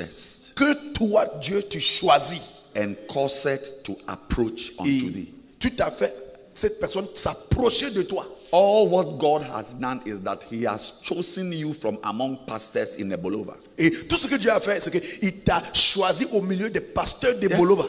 choosest que toi, Dieu, tu choisis. and causeth to approach unto Et thee. tu t'as fait cette personne s'approcher de toi. All what God has done is that He has chosen you from among pastors in Ebolova. Et tout ce que Dieu a fait, c'est qu'il t'a choisi au milieu des pasteurs de Bolova.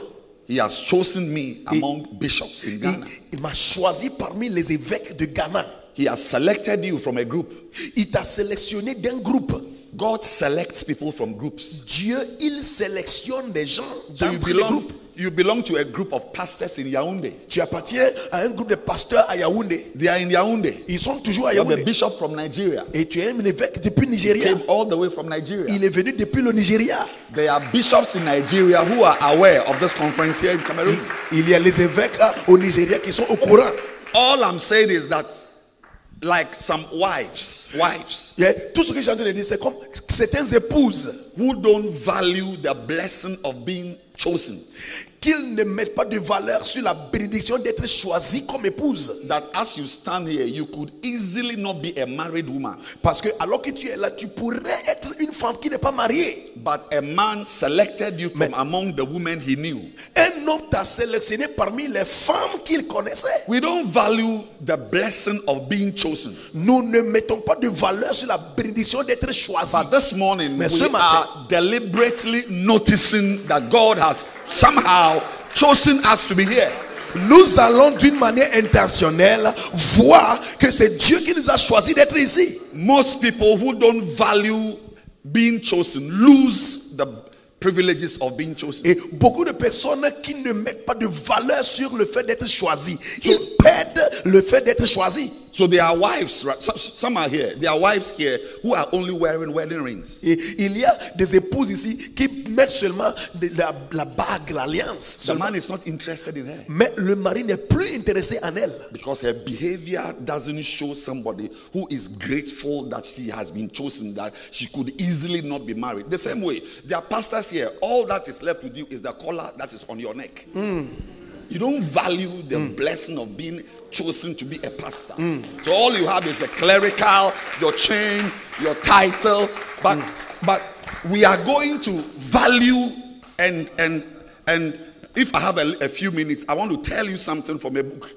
He has chosen me among bishops in Et Ghana. il m'a choisi parmi les évêques de Ghana. He has selected you from a group. Il t'a sélectionné d'un groupe. God selects people from groups. Dieu, il sélectionne des gens So you belong, groupes. you belong to a group of pastors in Yaoundé. Tu appartiens à un groupe de pasteurs à Yaoundé. They are in Yaoundé. Ils sont toujours à You have a bishop from Nigeria. Et tu es un évêque depuis le He Nigeria. came all the way from Nigeria. Il est venu depuis le Nigeria. There are bishops in Nigeria who are aware of this conference here in Cameroon. Il, il y a les évêques ah, au Nigeria qui sont au courant. All I'm saying is that, like some wives, wives. Yeah, tout ce que j'ai en de dire, c'est comme certaines épouses who don't value the blessing of being chosen, qu'ils ne mettent pas de valeur sur la bénédiction d'être choisie comme épouse. that as you stand here, you could easily not be a married woman, Parce que alors que tu es là, tu pourrais être une femme qui n'est pas mariée. but a man selected you from among the women he knew. Un homme t'a sélectionné parmi les femmes qu'il connaissait. We don't value the blessing of being chosen. Nous ne mettons pas de valeur sur la bénédiction d'être choisi. But this morning, Mais we ce matin- are deliberately noticing that God has somehow chosen us to be here. Nous allons d'une manière intentionnelle voir que c'est Dieu qui nous a choisi d'être ici. Most people who don't value being chosen lose the privileges of being chosen. Et beaucoup de personnes qui ne mettent pas de valeur sur le fait d'être choisi, ils perdent le fait d'être choisi. So there are wives, right? Some, some are here. There are wives here who are only wearing wedding rings. Et il y a des épouses ici qui mettent seulement de la, la bague, l'alliance. The man is not interested in her Mais le mari n'est plus intéressé en elle. because her behavior doesn't show somebody who is grateful that she has been chosen, that she could easily not be married. The same way, there are pastors here. All that is left with you is the collar that is on your neck. Hmm. You don't value the blessing of being chosen to be a pastor. So all you have is a clerical, your chain, your title. But but we are going to value and and and if I have a, a few minutes, I want to tell you something from a book.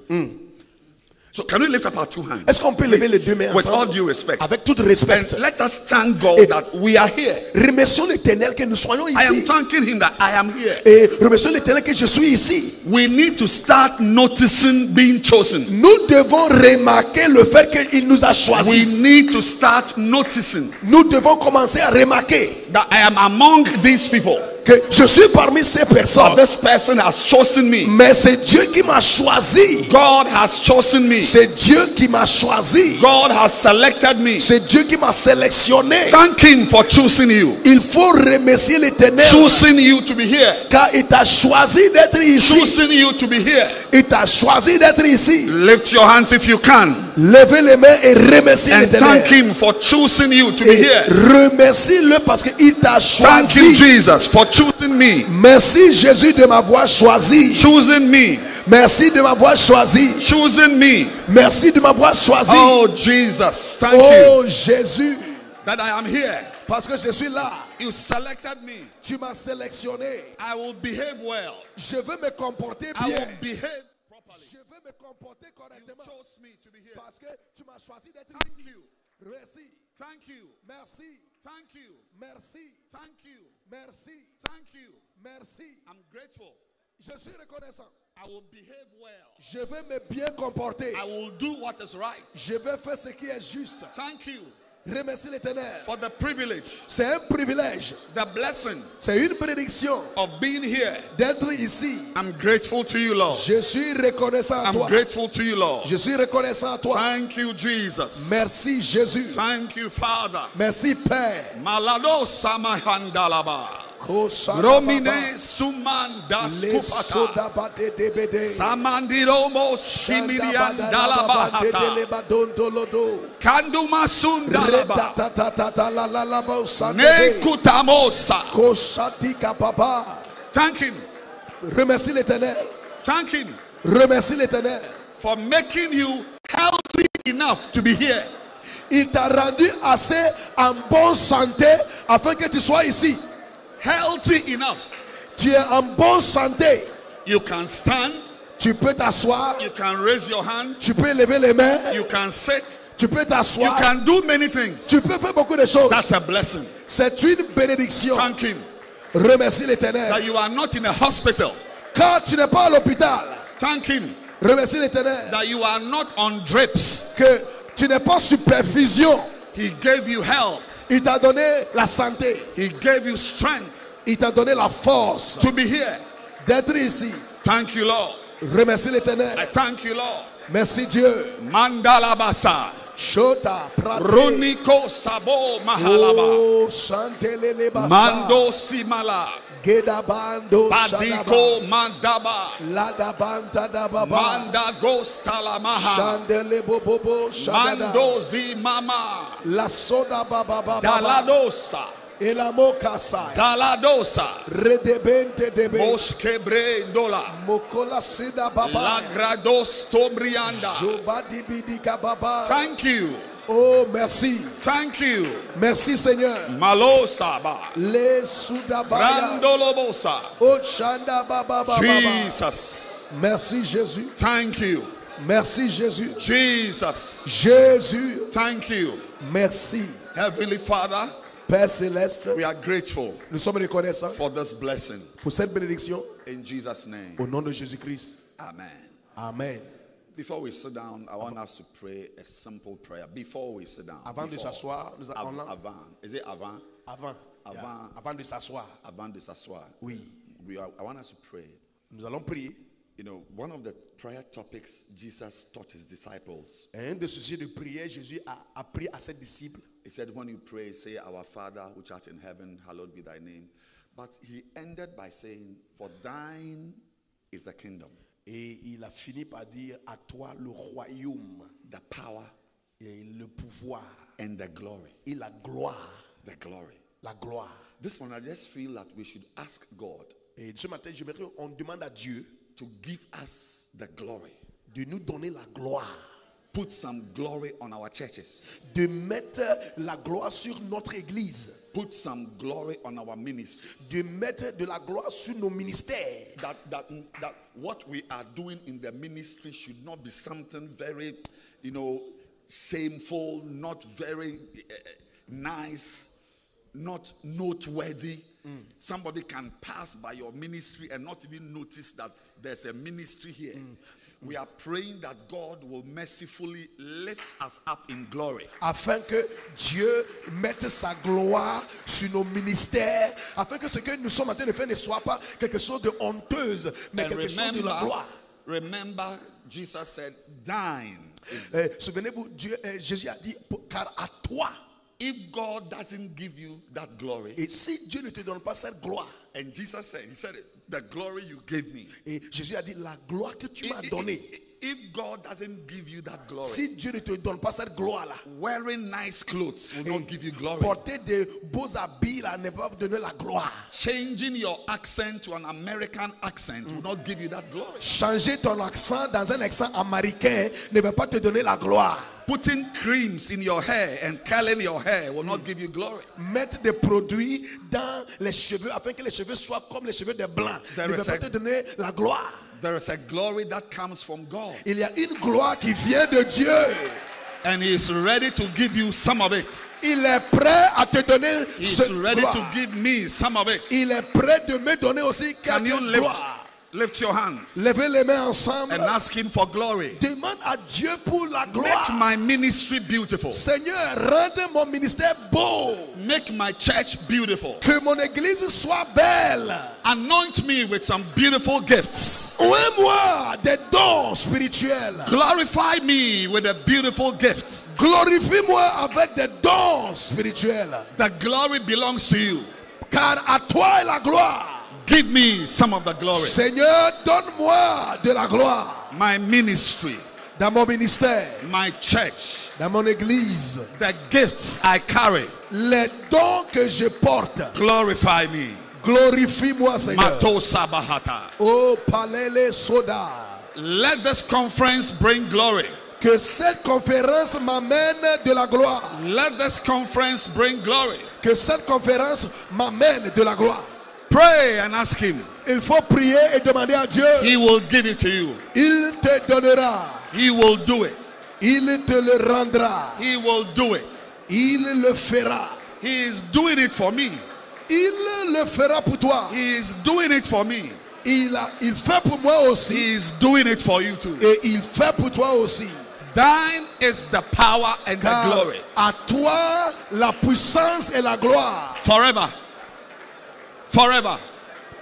So can we lift up our two hands? Est-ce qu'on peut lever les deux mains With all due respect. Avec tout respect. And let us thank God Et- that we are here. Remercions l'éternel que nous soyons ici. I am thanking him that I am here. Et remercions l'éternel que je suis ici. We need to start noticing being chosen. Nous devons remarquer le fait qu'il nous a We need to start noticing Nous devons commencer à remarquer that I am among these people. Que je suis parmi ces personnes. this person has chosen me. Mais c'est Dieu qui m'a choisi. God has chosen me. C'est Dieu qui m'a choisi. God has selected me. C'est Dieu qui m'a sélectionné. Thank him for choosing you. Il faut remercier l'éternel Choosing you to be here. car il t'a choisi d'être ici. Choosing you to be here. Il t'a choisi d'être ici. Lift your hands if you can. Levez les mains et remerciez And l'éternel. thank him for choosing you to be here. remercie-le parce qu'il t'a choisi. Thank choisi. Jesus, for choosing me. Merci Jésus de m'avoir choisi. Choosing me. Merci de m'avoir choisi. Choosing me. Merci de m'avoir choisi. Oh, Jesus, thank you Oh Jésus, that I am here. parce que je suis là. You selected me. Tu m'as sélectionné. I will behave well. Je veux me comporter I bien. will behave properly. Je veux me comporter correctement. Chose me to be here. Parce que tu m'as choisi d'être ici. you. Merci. Thank you. Merci. Thank you. Merci. Thank you. Merci. Thank you. Merci. I'm grateful. Je suis reconnaissant. I will behave well. Je veux me bien comporter. I will do what is right. Je vais faire ce qui est juste. Thank you Remercie l'éternel. for the privilege, C'est un privilège. the blessing C'est une bénédiction of being here. d'être ici. I'm grateful to you, Lord. Je suis reconnaissant à I'm toi. grateful to you, Lord. Je suis reconnaissant à toi. Thank you, Jesus. Merci Jésus. Thank you, Father. Merci Père. Malado samahandalaba. Romine sumanda skupata. Samandiromo shimirian dalabahata. Kanduma sundalaba. Papa. Thank him. Remercie l'éternel. Thank him Remercie l'éternel. for making you healthy enough to be here. Il t'a rendu assez en bonne santé afin que tu sois ici. Healthy enough. Tu es en bonne santé. You can stand, Tu peux t'asseoir. you can raise your hand, Tu peux lever les mains. you can sit, Tu peux t'asseoir. you can do many things. Tu peux faire beaucoup de choses. That's a blessing. C'est une bénédiction. Thank Him Remercie l'éternel. that you are not in a hospital. Quand tu n'es pas à l'hôpital, Thank Him remercie l'éternel. that you are not on drips. Que tu n'es pas sous perfusion. He gave you health, Il t'a donné la santé. He gave you strength Il t'a donné la force to be here. d'être ici. Thank you, Lord. Remercie l'éternel. I thank you, Lord. Merci Dieu. Mandala Basa. Shota prate. Roniko Sabo Mahalaba. Oh. Mando Simala. Gedabando shadaba. Badiko Mandaba. Ladabanta dababa. Manda Gostalamaha. Chandele bobobo shadada. Mando Zimama. La soda baba baba. Daladosa. Et la mokasa. Daladosa. Redebente debe. Moskebre Dola. Mokola sida baba. Lagrados Tobrianda. Jobadi bidika baba. Thank you. Oh, merci. Thank you. Merci Seigneur. Malosaba. Le sudabaya. Randolobosa. Oh, chanda baba baba. Jesus. Merci Jésus. Thank you. Merci Jésus. Jesus. Jésus. Thank you. Merci. Heavenly Father, Père céleste, we are grateful nous sommes reconnaissants for this blessing. pour cette bénédiction In Jesus' name. au nom de Jésus-Christ. Amen. Amen. Before we sit down, I want us to pray a simple prayer. Before we sit down. Avant de s'asseoir, nous Av- allons avant. Is it avant? avant, Avant. Yeah. avant de s'asseoir. Avant de s'asseoir. Oui, We are, I want us to pray. nous allons prier. You know, one of the prayer topics Jesus taught his disciples. Un des sujets de prière, Jésus a appris à ses disciples. He said, When you pray, say, Our Father, which art in heaven, hallowed be thy name. But he ended by saying, For thine is the kingdom, Et il a fini par dire à toi le royaume the power, et le pouvoir and the glory. et la gloire. The glory. La gloire. This one, I just feel that we should ask God Et ce matin, qu'on demande à Dieu to give us the glory. de nous donner la gloire. Put some glory on our churches. De mettre la gloire sur notre église. Put some glory on our ministry. De mettre de la gloire sur nos ministères. That, that, that what we are doing in the ministry should not be something very, you know, shameful, not very uh, nice, not noteworthy. Somebody can pass by your ministry and not even notice that there's a ministry here. We are praying that God will mercifully lift us up in glory. afin que Dieu mette sa gloire sur nos ministères, afin que ce que nous sommes en train de faire ne soit pas quelque chose de honteuse, mais And quelque chose de la remember, gloire. remember, Jesus said, Thine. is-" Eh, Souvenez-vous, Dieu, eh, Jésus a dit, car à toi, If God doesn't give you that glory, et si Dieu ne te donne pas cette gloire, and Jesus said, He said, it, The glory you gave me. et Jésus a dit, la gloire que tu m'as donnée, If, God doesn't give you that glory, si Dieu ne te donne pas cette gloire-là, wearing nice clothes will not give you glory. porter des beaux habits là ne va pas donner la gloire. Changing your accent to an American accent will not give you that glory. Changer ton accent dans un accent américain ne va pas te donner la gloire. Putting creams in your hair and curling your hair will not give you glory. Mettre des produits dans les cheveux afin que les cheveux soient comme les cheveux des blancs There ne va is pas a- te donner la gloire. There is a glory that comes from God, Il y a une gloire qui vient de Dieu. and He is ready to give you some of it. Il est prêt à te donner He's cette ready gloire. to give me some of it. Il est prêt de me donner aussi Can you quelques lift, gloires. Lift your hands Levez les mains ensemble. and ask Him for glory? Demande à Dieu pour la gloire. Make my ministry beautiful. Seigneur, rende mon ministère beau. Make my church beautiful. Que mon église soit belle. Anoint me with some beautiful gifts. Oué-moi des dons spirituels. Glorify me with a beautiful gift. Glorifie-moi avec des dons spirituels. The glory belongs to you. Car à toi est la gloire. Give me some of the glory. Seigneur, donne-moi de la gloire My ministry, dans mon ministère, my church, dans mon église. the gifts I carry. Les dons que je porte, Glorify me. glorifie-moi, Seigneur. Mato Sabahata. Oh, palele soda. Let this conference bring glory. Que cette conférence m'amène de la gloire. Let this conference bring glory. Que cette conférence m'amène de la gloire. Pray and ask Him. Il faut prier et demander à Dieu. He will give it to you. Il te donnera. He will do it. Il te le rendra. He will do it. Il le fera. He is doing it for me. Il le fera pour toi. He is doing it for me. Il, a, il fait pour moi aussi. He is doing it for you too. Et il fait pour toi aussi. Thine is the power and the glory à toi la puissance et la gloire. forever. Forever.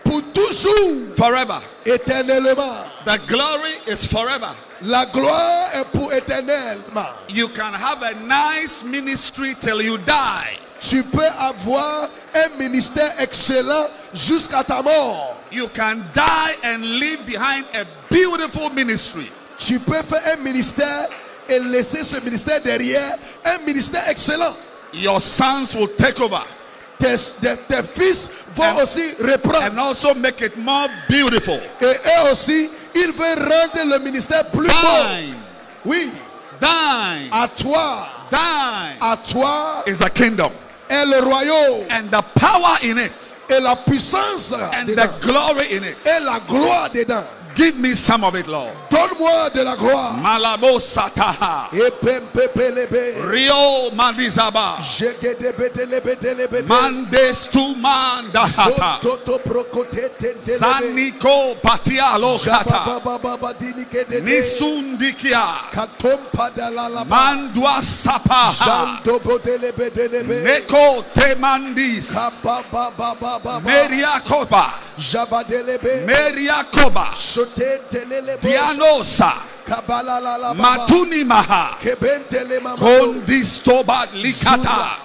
Pour toujours. Forever. Éternellement. The glory is forever. La gloire est pour éternellement. You can have a nice ministry till you die. Tu peux avoir un ministère excellent jusqu'à ta mort. You can die and leave behind a beautiful ministry. Tu peux faire un ministère et laisser ce ministère derrière. Un ministère excellent. Your sons will take over Tes, tes- tes fils vont And- aussi reprendre. and also make it more beautiful. Et eux aussi, ils veulent rendre le ministère plus beau. Oui, à toi, à toi is the kingdom est le royaume and the power in it et la puissance and dedans the glory in it. et la gloire dedans. Give me some of it, Lord. Donne-moi de la gloire. Malabo sataha. Rio mandizaba. Jegedebetelebelebele. Mandes tu mandahata. Saniko. Jababababadinikedede. Nisundikia. Katompadalala. Mandwa sapaha. Jandobodelebelebe. Neko. Meriakoba. Meriakoba. Dianosa. Matunimaha. Kondistoba likata.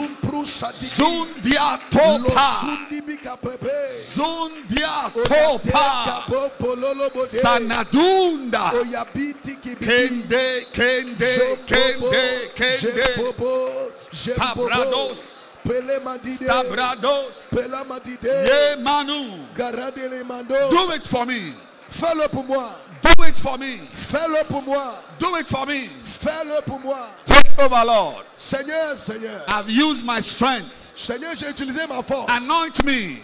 Zundia topa. Zundia topa. Sanadunda. Kende, kende, kende, kende. Stabrados. Stabrados. Yemanu. Do it for me. Fais-le pour moi. Do it for me. Fais-le pour moi. Do it for me fais-le pour moi. Take over, Lord. Seigneur, Seigneur, I've used my strength. Seigneur, j'ai utilisé ma force. Anoint me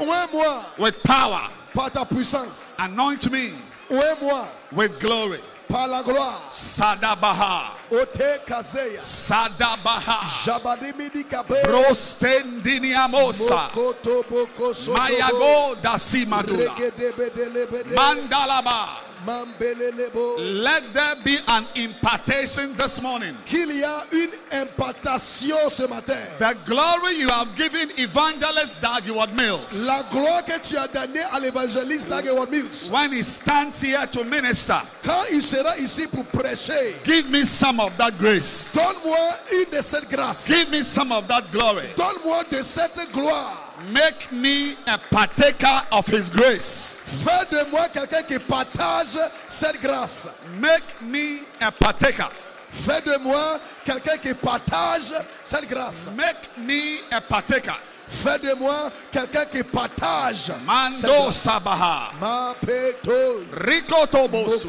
Ouais-moi with power. par ta puissance. Anoint me Ouais-moi with glory. par la gloire. Sadabaha. Ote Kazeya, Sadabaha. Jabadimidi Kabe, Prostendiniamosa. Mokoto Boko Sotobo, Mayago dasimadula. Regedebedebede, Mandalaba. Let there be an impartation this morning. qu'il y a une impartation ce matin. The glory you have given evangelist Dagwood Mills La gloire que tu as donnée à l'évangéliste Dageward Mills. when he stands here to minister. Quand il sera ici pour prêcher, Give me some of that grace. donne-moi une de cette grâce. Give me some of that glory. Donne-moi de cette gloire. Make me a partaker of his grace. Fais de moi quelqu'un qui partage cette grâce. Make me a partaker. Fais de moi quelqu'un qui partage cette grâce. Make me a partaker. Fais de moi quelqu'un qui partage Mando. Sabaha. Ma peto, Rico Tobosu.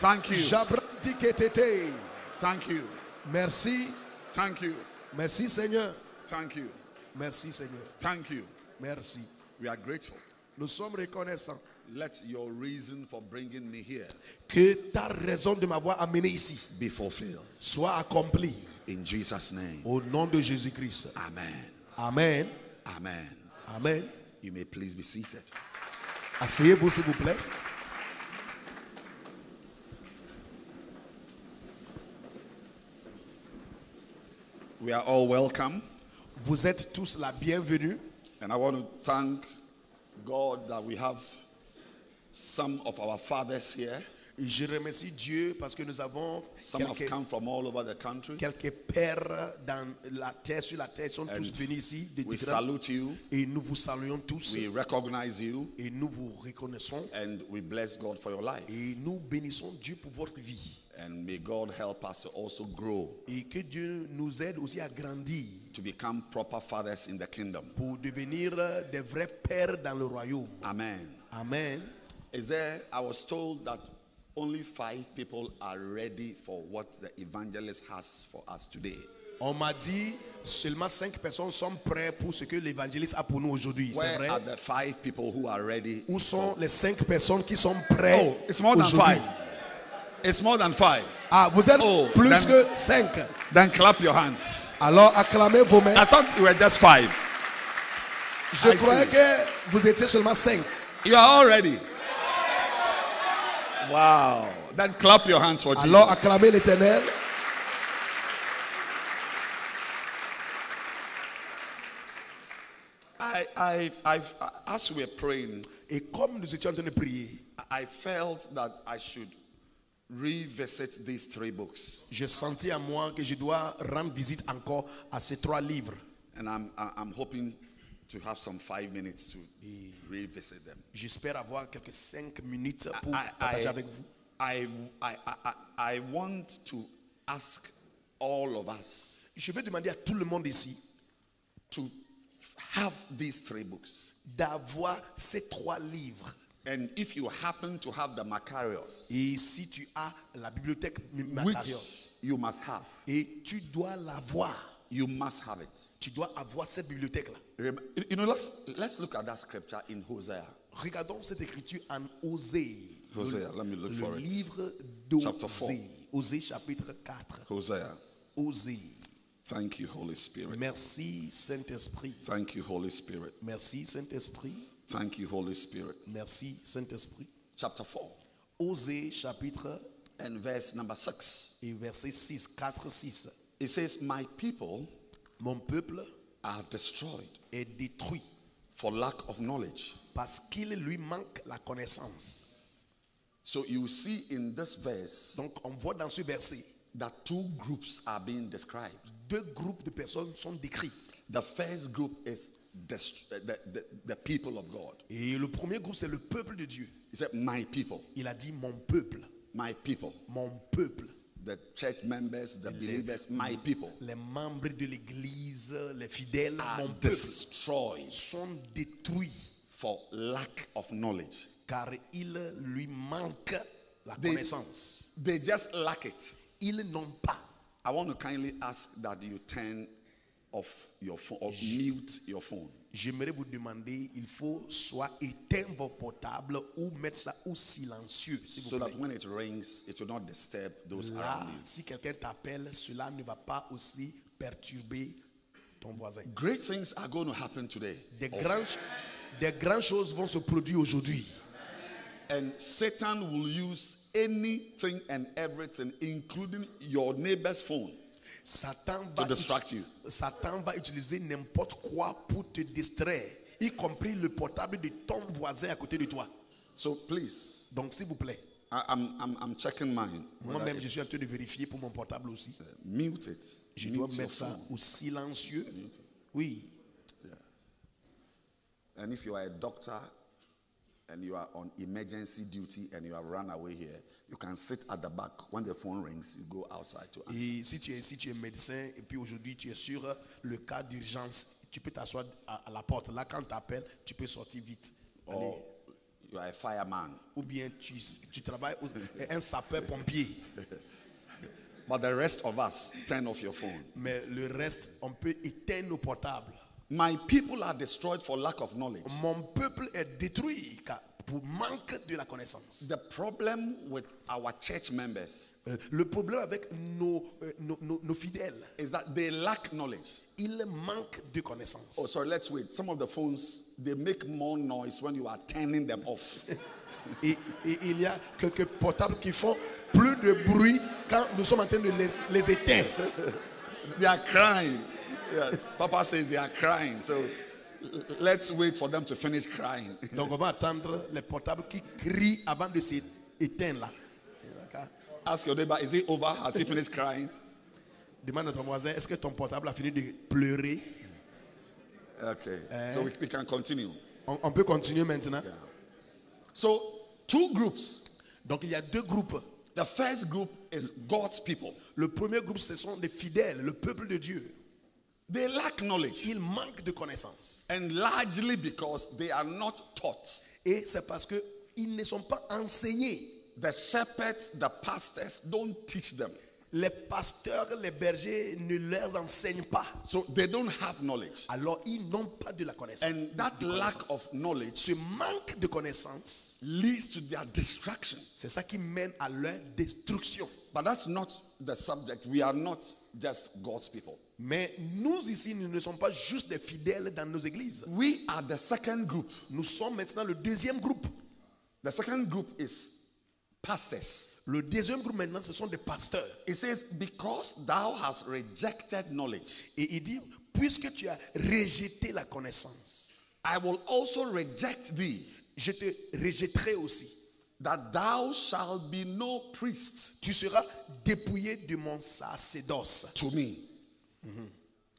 Thank you. Thank you. Merci, Thank you. merci Seigneur. Thank you. Merci Seigneur. Thank you. Merci. We are grateful. Nous sommes reconnaissants Let your reason for bringing me here que ta raison de m'avoir amené ici be fulfilled. soit accomplie In Jesus' name. au nom de Jésus-Christ. Amen. Amen. Amen. Amen. You may please be seated. Asseyez-vous s'il vous plaît. We are all welcome. Vous êtes tous la bienvenue. And I want to thank God that we have some of our fathers here. Et je remercie Dieu parce que nous avons Some have quelques, come from all over the country. quelques pères dans la terre, sur la terre, ils sont tous venus ici. de We salute you. Et nous vous saluons tous. We recognize you. Et nous vous reconnaissons. And we bless God for your life. Et nous bénissons Dieu pour votre vie. And may God help us to also grow Et que Dieu nous aide aussi à grandir to become proper fathers in the kingdom. pour devenir euh, des vrais pères dans le royaume. Amen. Amen. Is there, I was told that only five people are ready for what the evangelist has for us today. On m'a dit seulement cinq personnes sont prêtes pour ce que l'évangéliste a pour nous aujourd'hui. C'est Where vrai. are the five people who are ready? Où sont les cinq personnes qui sont prêtes Oh, it's more than five. It's more than five. Ah, vous êtes Oh, plus then- que cinq. Then clap your hands. Alors acclamez vos mains. I thought you were just five. Je I croyais see. que vous étiez seulement cinq. You are all ready. Wow. Then clap your hands for Jesus. Alors acclamez l'éternel. I, I, I've, as we were praying, Et comme nous étions en train de prier, I felt that I should revisit these three books. j'ai senti à moi que je dois rendre visite encore à ces trois livres. And I'm, I'm hoping to have some five minutes to revisit them. J'espère avoir quelques cinq minutes pour I, partager I, avec vous. I, I, I, I want to ask all of us Je vais demander à tout le monde ici to have these three books. d'avoir ces trois livres. And if you happen to have the Macarius, Et si tu as la bibliothèque which Macarios, you must have, et tu dois l'avoir, you must have it. tu dois avoir cette bibliothèque-là. Rem- You know, let's, let's look at that scripture in Hosea. Regardons cette écriture en Osée. Hosea, let me look le for it. livre d'Osée. Osée chapitre 4. Hosea. Osée. Thank you, Holy Spirit. Merci Saint-Esprit. Thank you, Holy Spirit. Merci Saint-Esprit. Thank you, Holy Spirit. Merci Saint-Esprit. Chapter 4 Osée chapitre and verse number 6. et verset 6, 4, 6. It says, My people Mon peuple are destroyed est détruit for lack of knowledge. parce qu'il lui manque la connaissance. So you see in this verse Donc on voit dans ce verset, that two groups are being described. deux groupes de personnes sont décrits. The first group is the, the, the people of God. Et le premier groupe, c'est le peuple de Dieu. He said, My people, Il a dit mon peuple, my people. mon peuple. The church members, the believers, my people Les membres de l'église, les fidèles, are mon peuple, destroyed sont détruits for lack of knowledge. car il lui manque la They- connaissance. They just lack it. Ils n'ont pas. I want to kindly ask that you turn off your phone or mute your phone. J'aimerais vous demander, il faut soit éteindre vos portables ou mettre ça au silencieux, s'il vous so plaît. that when it rings, it will not disturb those Là, around you. si quelqu'un t'appelle, cela ne va pas aussi perturber ton voisin. Great things are going to happen today. Des, grandes, des grandes choses vont se produire aujourd'hui. And Satan will use anything and everything, including your neighbor's phone. Satan va, To distract you. Satan va utiliser n'importe quoi pour te distraire, y compris le portable de ton voisin à côté de toi. So please, Donc, s'il vous plaît, I'm, I'm, I'm checking mine. moi-même, je suis en train de vérifier pour mon portable aussi. uh, mute it. Je Mute dois mettre ça phone. au silencieux. Oui. And if you are a doctor and you are on emergency duty and you have run away here, you can sit at the back. When the phone rings, you go outside to answer. Et si tu es, si tu es médecin et puis aujourd'hui tu es sur le cas d'urgence, tu peux t'asseoir à, à la porte. Là, quand tu appelles, tu peux sortir vite. Allez. Or you are a fireman. Ou bien tu, tu travailles au- un sapeur-pompier. But the rest of us, turn off your phone. Mais le reste, on peut éteindre nos portables. My people are destroyed for lack of knowledge. Mon peuple est détruit car- pour manque de la connaissance. The problem with our church members Euh, le problème avec nos, euh, nos, nos- nos fidèles, is that they lack knowledge. ils manquent de connaissance. Oh, sorry, let's wait. Some of the phones, they make more noise when you are turning them off. Et, et il y a quelques portables qui font plus de bruit quand nous sommes en train de les, les éteindre. they are crying. Yeah, Papa says they are crying. So let's wait for them to finish crying. Donc on va attendre les portables qui crient avant de s'éteindre là. Ask your neighbor, is it over? Has he finished crying? Demande à ton voisin, est-ce que ton portable a fini de pleurer? Okay. So we, we can continue. on, on peut continuer maintenant. So, two groups. Donc il y a deux groupes. The first group is God's people. Le premier groupe, ce sont des fidèles, le peuple de Dieu. They lack knowledge, Ils manquent de connaissances. and largely because they are not taught. Et c'est parce qu'ils ne sont pas enseignés. The shepherds, the pastors don't teach them. Les pasteurs, les bergers ne leur enseignent pas. So they don't have knowledge. Alors ils n'ont pas de la connaissance. And that lack of knowledge Ce manque de connaissance, leads to their destruction. c'est ça qui mène à leur destruction. But that's not the subject. We are not just God's people. Mais nous ici, nous ne sommes pas juste des fidèles dans nos églises. We are the second group. Nous sommes maintenant le deuxième groupe. The second group is pastors. Le deuxième groupe maintenant, ce sont des pasteurs. It says, Because thou hast rejected knowledge, Et il dit, puisque tu as rejeté la connaissance, I will also reject thee, je te rejetterai aussi. That thou shalt be no priest Tu seras dépouillé de mon sacerdoce. to me.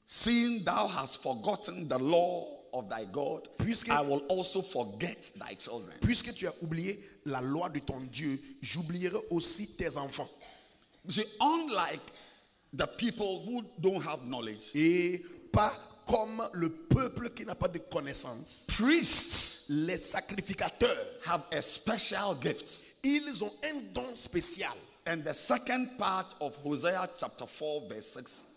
Seeing thou hast forgotten the law of thy God, Puisque- I will also forget thy children. Puisque tu as oublié la loi de ton Dieu, j'oublierai aussi tes enfants. See, unlike the people who don't have knowledge, Et pas comme le peuple qui n'a pas de connaissance. priests Les sacrificateurs, have a special gift. ils ont un don spécial. And the second part of Hosea chapter 4, verse 6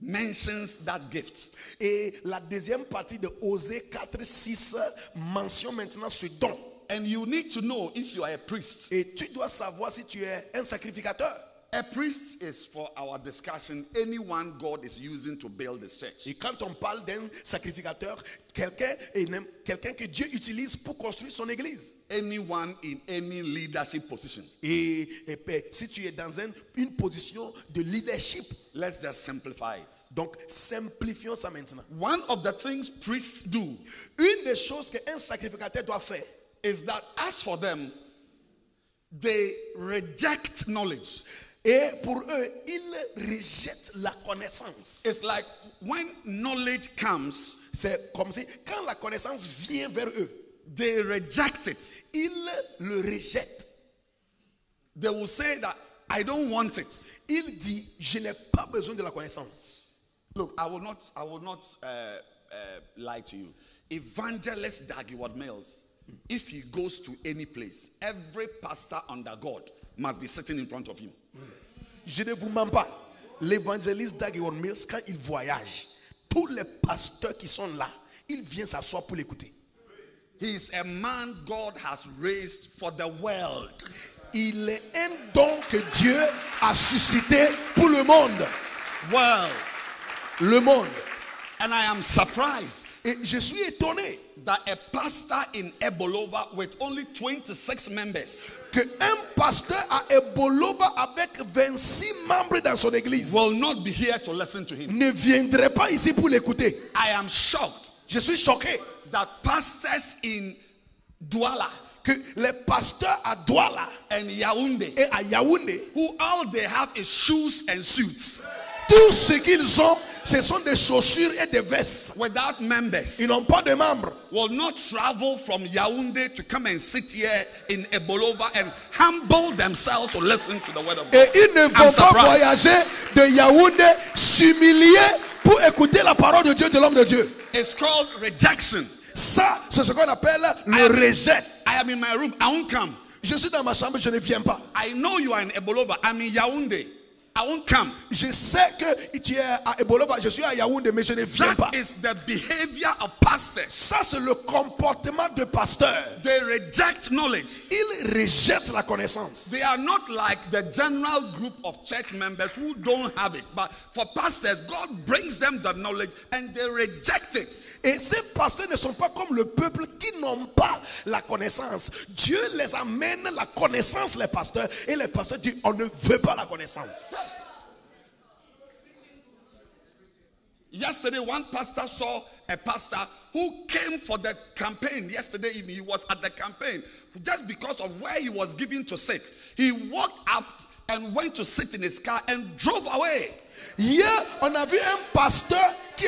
mentions that gift. Et la deuxième partie de Osée 4, 6 mentionne maintenant ce don. And you need to know if you are a priest. Et tu dois savoir si tu es un sacrificateur. A priest is for our discussion anyone God is using to build the church. Et quand on parle d'un sacrificateur, quelqu'un quelqu'un que Dieu utilise pour construire son église. Anyone in any leadership position. Et, et si tu es dans un- une position de leadership, Let's just simplify it. donc simplifions ça maintenant. One of the things priests do Une des choses qu'un sacrificateur doit faire, is that as for them, they reject knowledge. Et pour eux, ils rejettent la connaissance. It's like when knowledge comes, C'est comme si quand la connaissance vient vers eux, they reject it. ils le rejettent. They will say that I don't want it. Il dit, je n'ai pas besoin de la connaissance. Look, I will not, I will not uh, uh, lie to you. Evangelist Dagwood Mills, if he goes to any place, every pastor under God must be sitting in front of him. Je ne vous mens pas. L'évangéliste Dagion Mills, quand il voyage, tous les pasteurs qui sont là, ils viennent s'asseoir pour l'écouter. He is a man God has raised for the world. Il est un don que Dieu a suscité pour le monde. World. Le monde. And I am surprised Et je suis étonné that a pastor in Ebolova with only 26 members que un pasteur à Ebolova avec 26 membres dans son église will not be here to listen to him. ne viendrait pas ici pour l'écouter. I am shocked Je suis choqué that pastors in Douala que les pasteurs à Douala and Yaoundé et à Yaoundé, who all they have is shoes and suits tout ce qu'ils ont, ce sont des chaussures et des vestes. without members Ils n'ont pas de membres. will not travel from Yaoundé to come and sit here in Ebolova and humble themselves to listen to the word of God. Et ils ne I'm vont pas surprised. voyager de Yaoundé, s'humilier pour écouter la parole de Dieu, de l'homme de Dieu. It's called rejection. Ça, c'est ce qu'on appelle le rejet. I am in my room. I won't come. Je suis dans ma chambre, je ne viens pas. I know you are in Ebolova. I'm in Yaoundé. I won't come. Je sais que tu es à Ebolova, je suis à Yaoundé, mais je ne viens pas. That is the behavior of pastors. Ça, c'est le comportement de pasteur. They reject knowledge. Ils rejettent la connaissance. They are not like the general group of church members who don't have it. But for pastors, God brings them the knowledge and they reject it. Et ces pasteurs ne sont pas comme le peuple qui n'ont pas la connaissance. Dieu les amène la connaissance, les pasteurs, et les pasteurs disent on ne veut pas la connaissance. Yesterday, one pastor saw a pastor who came for the campaign yesterday evening. He was at the campaign just because of where he was given to sit. He walked up and went to sit in his car and drove away. Hier, on a vu un pasteur qui,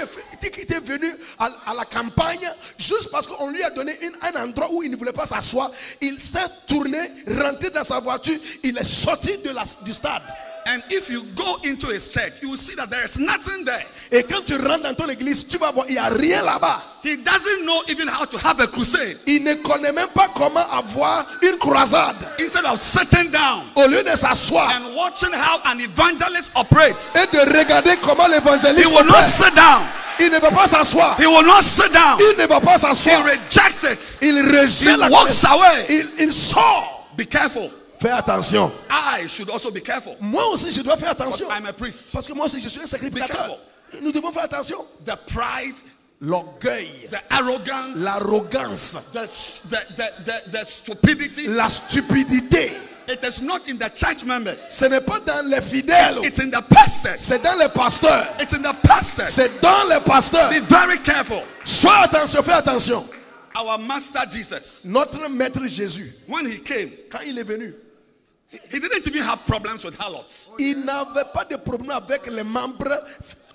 était venu à, la campagne juste parce qu'on lui a donné un endroit où il ne voulait pas s'asseoir. Il s'est tourné, rentré dans sa voiture, il est sorti de la- du stade. And if you go into his church, you will see that there is nothing there. Et quand tu rentres dans ton église, tu vas voir, il n'y a rien là-bas. He doesn't know even how to have a crusade. Il ne connaît même pas comment avoir une croisade. Instead of sitting down Au lieu de s'asseoir and watching how an evangelist operates, et de regarder comment he l'évangéliste will not opère, sit down. il ne va pas s'asseoir. He will not sit down. Il ne va pas He s'asseoir. rejects it. Il He rejette la walks away. Il, il sort. Be careful. Fais attention. I should also be careful. Moi aussi, je dois faire attention. I'm a priest. Parce que moi aussi, je suis un sacrificateur. Nous devons faire attention. The pride, L'orgueil, the arrogance, l'arrogance, la stupidité. It is not in the church members. Ce n'est pas dans les fidèles. It's in the pastors. C'est dans les pasteurs. It's in the pastors. C'est dans les pasteurs. Be very careful. Sois attention, fais attention. Our master Jesus, Notre maître Jésus, when he came, quand il est venu, he didn't even have problems with harlots. il n'avait pas de problème avec les membres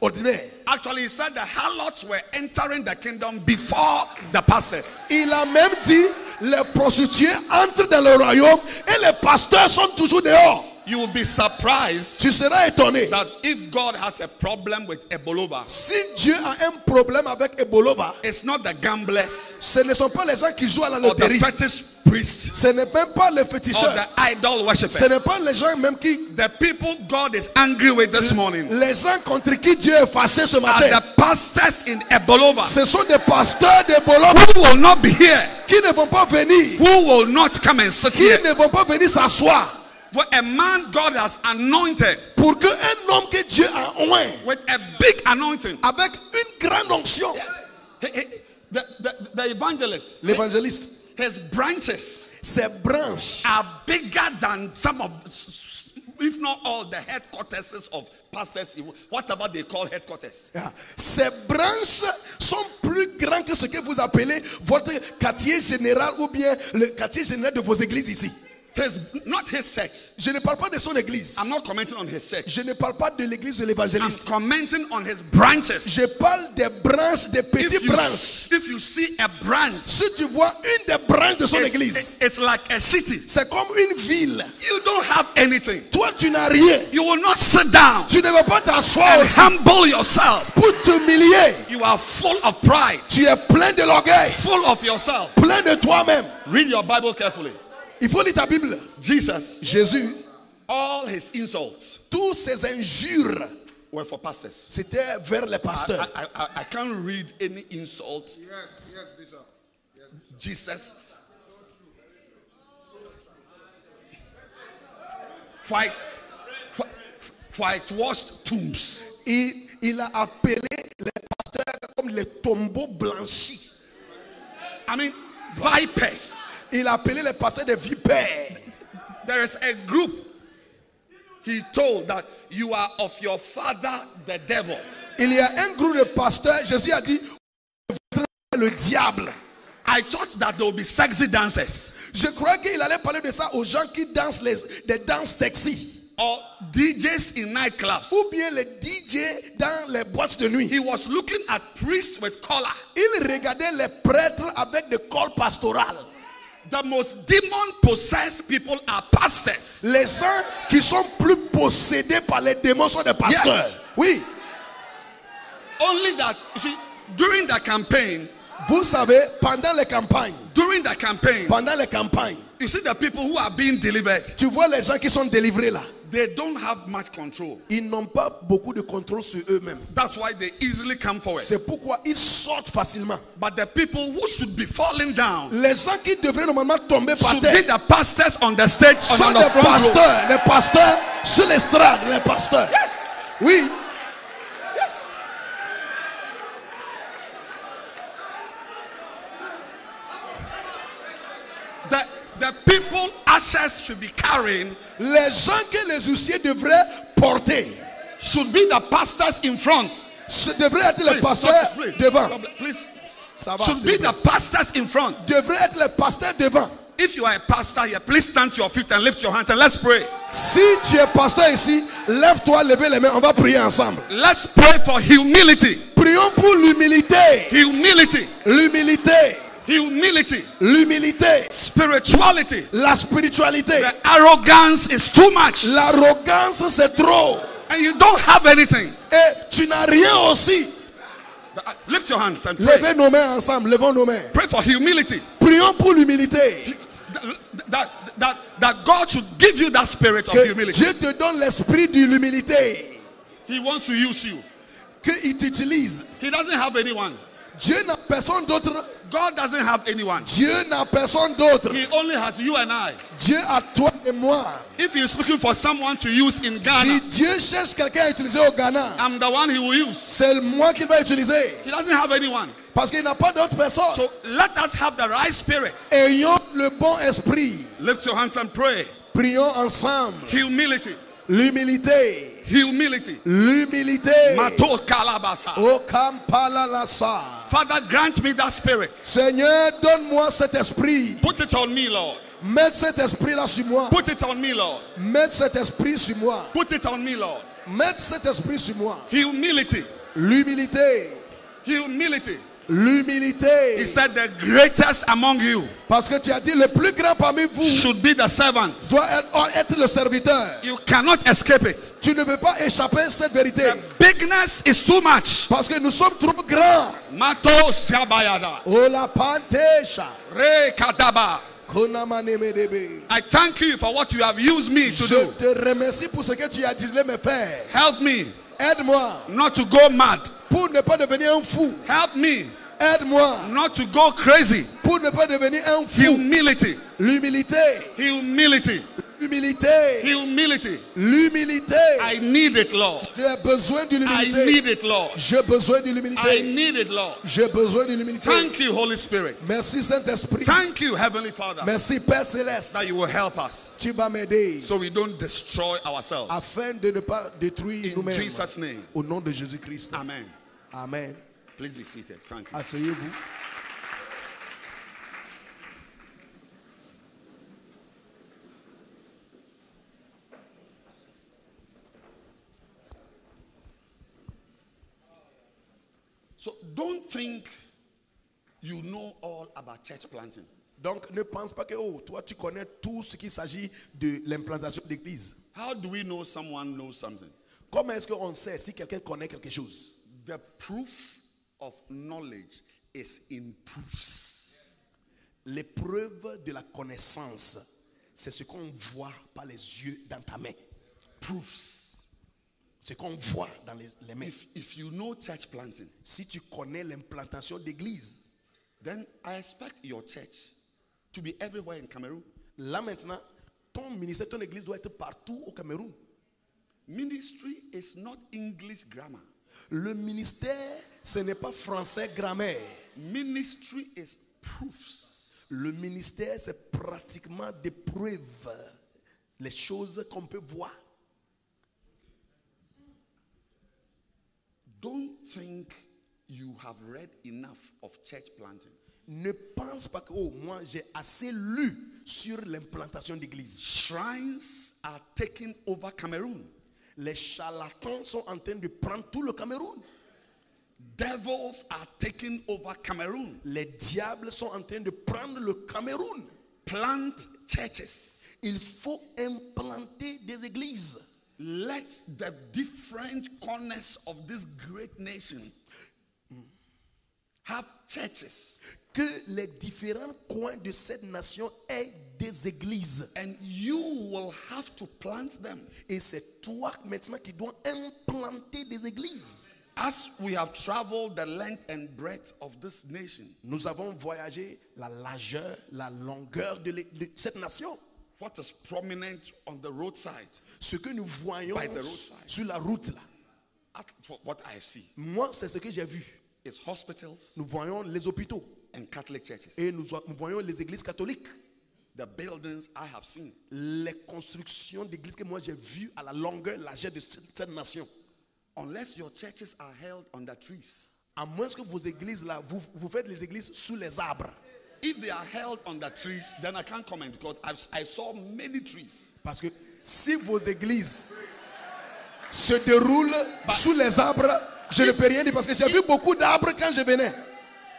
ordinaires. Actually, he said the harlots were entering the kingdom before the pastors. Il a même dit, les prostituées entrent dans le royaume et les pasteurs sont toujours dehors. You will be surprised Tu seras étonné. that if God has a problem with Ebolova, Si Dieu a un problème avec Ebolova, it's not the gamblers ce ne sont pas les gens qui jouent à la or the loterie. fetish priests Ce n'est même pas les or the idol Ce worshippers. n'est pas les gens même qui... The people God is angry with this morning Les gens contre qui Dieu est fâché ce are the pastors in Ebolova Ce sont des pasteurs d'Ebolova who will not be here, qui ne vont pas venir. who will not come and sit Qui here. ne vont pas venir s'asseoir. For a man God has anointed Pour que un homme que Dieu a oint with a big anointing, avec une grande onction. he- he- the, the, the evangelist, L'évangéliste, his branches ses branches are bigger than some of, if not all, the headquarters of pastors, whatever they call headquarters? Ces branches sont plus grands que ce que vous appelez votre quartier général ou bien le quartier général de vos églises ici. His, not his church. Je ne parle pas de son église. I'm not commenting on his church. Je ne parle pas de l'église de I'm commenting on his branches. Je parle des branches, des If petites you, branches. if you see a branch, Si tu vois une des branches de son it's, église, it's like a city. c'est comme une ville. You don't have anything. Toi, tu n'as rien. You will not sit down Tu ne vas pas t'asseoir and humble yourself. pour t'humilier. You are full of pride, Tu es plein de l'orgueil, full of yourself. plein de toi-même. Read your Bible carefully. Il faut lire ta Bible. Jesus, Jésus, all his insults tous ces injures, were for pastors. c'était vers les I, pasteurs. I, I, I can't read any insult. Yes, yes, Bishop. Yes, Bishop. Jesus. White, whi- whitewashed tombs. Il, il a appelé les pasteurs comme les tombeaux blanchis. I mean, vipers. Il a appelé les pasteurs des vipères. There is a group. He told that you are of your father, the devil. Il y a un groupe de pasteurs, Jésus a dit, le diable. I thought that there would be sexy dancers Je crois qu'il allait parler de ça aux gens qui dansent les, des danses sexy. or DJs in nightclubs. Ou bien les DJ dans les boîtes de nuit. He was looking at priests with collar. Il regardait les prêtres avec des cols pastorales. The most demon possessed people are pastors. Les gens qui sont plus possédés par les démons sont des pasteurs. Yes. Oui. Only that, you see, during the campaign, Vous savez, pendant les campagnes, during the campaign, pendant les campagnes, you see the people who are being delivered, tu vois les gens qui sont délivrés là. They don't have much control. Ils n'ont pas beaucoup de contrôle sur eux-mêmes. That's why they easily come forward. C'est pourquoi ils sortent facilement. But the people who should be falling down Les gens qui devraient normalement tomber par terre. should be the pastors on the stage sont on the des pasteurs. Les pasteurs sur l'estrade, les pasteurs. Yes, Oui. Ushers should be carrying Les gens que les huissiers devraient porter should be the pastors in front. Ce devrait être it, please. devant. Please. Ça va. Should be the pastors in front. Devrait être les pasteurs devant. If you are a pastor here, please stand to your feet and lift your hands and let's pray. Si tu es pasteur ici, lève-toi, levez les mains, on va prier ensemble. Let's pray for humility. Prions pour l'humilité. Humility. L'humilité. Humility. L'humilité. Spirituality. La spiritualité. The arrogance is too much. L'arrogance, c'est trop. And you don't have anything. Et tu n'as rien aussi. Uh, Lift your hands and pray. Levez nos mains ensemble, levons nos mains. Pray for humility. Prions pour l'humilité. That, that, that, God should give you that spirit of humility. Dieu te donne l'esprit de l'humilité. He wants to use you. Qu'il t'utilise. He doesn't have anyone. Dieu n'a personne d'autre. God doesn't have anyone. Dieu n'a personne d'autre. He only has you and I. Dieu a toi et moi. If he's looking for someone to use in Si Ghana, Dieu cherche quelqu'un à utiliser au Ghana, I'm the one he will use. c'est moi qui va utiliser. He doesn't have anyone. Parce qu'il n'a pas d'autre personne. So let us have the right spirit. Ayons le bon esprit. Lift your hands and pray. Prions ensemble. Humility. L'humilité. Humility. L'humilité. Mato kalabasa. Father, grant me that spirit. Seigneur, donne-moi cet esprit. Put it on me, Lord. Mets cet esprit-là sur moi. Put it on me, Lord. Mets cet esprit sur moi. Put it on me, Lord. Mets cet esprit sur moi. Humility. L'humilité. Humility. He L'humilité. said, The greatest among you Parce que tu as dit le plus grand parmi vous should be the servant. doit être, être le serviteur. You cannot escape it. Tu ne peux pas échapper à cette vérité. Bigness is too much. Parce que nous sommes trop grands. Mato Sabayada. Oh la pantesha. Re Kadaba. I thank you for what you have used me to Je do. te remercie pour ce que tu as me faire. Help me Aide-moi not to go mad. Pour ne pas devenir un fou. Help me Aide-moi not to go crazy. pour ne pas devenir un fou. Humility. L'humilité. Humility. L'humilité. Humility. L'humilité. I need it, Lord. J'ai besoin de I need it, Lord. J'ai besoin de I need it, Lord. J'ai besoin de l'humilité. Thank you, Holy Spirit. Merci Saint-Esprit. Thank you, Heavenly Father, Merci Père Céleste. that you will help us Tu vas m'aider so we don't destroy ourselves. afin de ne pas détruire nous-mêmes. In Jesus' name. Au nom de Jésus-Christ. Amen. Amen. Please be seated. Thank you. Asseyez-vous. Don't think you know all about church planting. Donc ne pense pas que oh, toi tu connais tout ce qui s'agit de l'implantation d'église. How do we know someone knows something? Comment est-ce qu'on sait si quelqu'un connaît quelque chose? The proof of knowledge is in proofs. L'épreuve de la connaissance, c'est ce qu'on voit par les yeux dans ta main. Proofs. Ce qu'on voit dans les, les mains. If, if you know church planting, Si tu connais l'implantation d'église, then I expect your church to be everywhere in Cameroon. là maintenant, ton ministère, ton église doit être partout au Cameroun. Ministry is not English grammar. Le ministère, ce n'est pas français grammaire. Ministry is proofs. Le ministère, c'est pratiquement des preuves, les choses qu'on peut voir. Don't think you have read enough of church planting. Ne pense pas que, oh, moi j'ai assez lu sur l'implantation d'église. Shrines are taking over Cameroon. Les charlatans sont en train de prendre tout le Cameroun. Devils are taking over Cameroon. Les diables sont en train de prendre le Cameroun. Plant churches. Il faut implanter des églises. Let the different corners of this great nation have churches. Que les différents coins de cette nation aient des églises. And you will have to plant them. Et c'est toi maintenant qui dois implanter des églises. As we have traveled the length and breadth of this nation, Nous avons voyagé la largeur, la longueur de, de cette nation. What is prominent on the roadside, Ce que nous voyons By the roadside. sur la route là. at- for what I see, Moi, c'est ce que j'ai vu. is hospitals Nous voyons les hôpitaux and Catholic churches. et nous, nous voyons les églises catholiques. The buildings I have seen. Les constructions d'églises que moi j'ai vues à la longueur, la largeur de cette, cette nation. Unless your churches are held under trees. À moins que vos églises là, vous, vous faites les églises sous les arbres. If they are held under trees, then I can't comment because I've, I saw many trees. Parce que si vos églises se déroulent sous les arbres, je ne peux rien dire parce que j'ai vu beaucoup d'arbres quand je venais.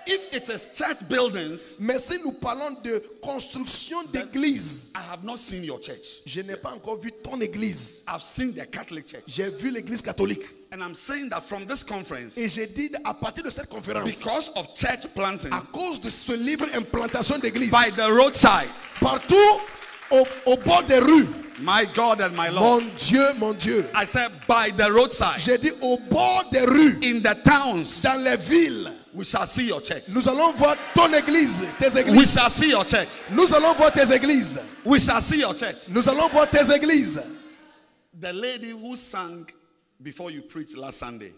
If it is church buildings, Mais si nous parlons de construction d'églises, I have not seen your church. je n'ai pas encore vu ton église. I've seen the Catholic Church. J'ai vu l'église catholique. And I'm saying that from this conference, Et j'ai dit à partir de cette conférence, because of church planting à cause de ce livre Implantation d'église, by the roadside, partout au, au bord des rues, my God and my Lord, mon Dieu, mon Dieu, I said by the roadside, j'ai dit au bord des rues, in the towns, dans les villes, we shall see your church. nous allons voir ton église, tes We églises. shall see your church. Nous allons voir tes églises. We shall see your church. Nous allons voir tes églises. The lady who sang before you preached last Sunday,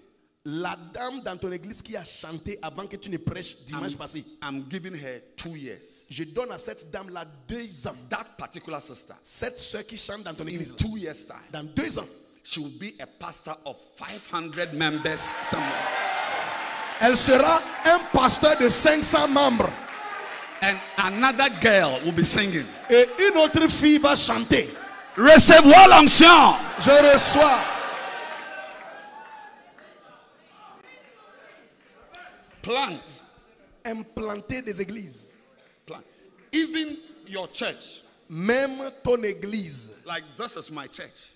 La dame dans ton église qui a chanté avant que tu ne prêches dimanche passé. I'm giving her two years. Je donne à cette dame-là deux ans. That particular sister, Cette soeur qui chante dans ton in église. là, two years' time, Dans deux ans, she will be a pastor of 500 members somewhere. elle sera un pasteur de 500 membres. And another girl will be singing. Et une autre fille va chanter. Recevez l'onction. Je reçois. Plant. Implanter des églises. Plant. Even your church, Même ton église. like this is my church.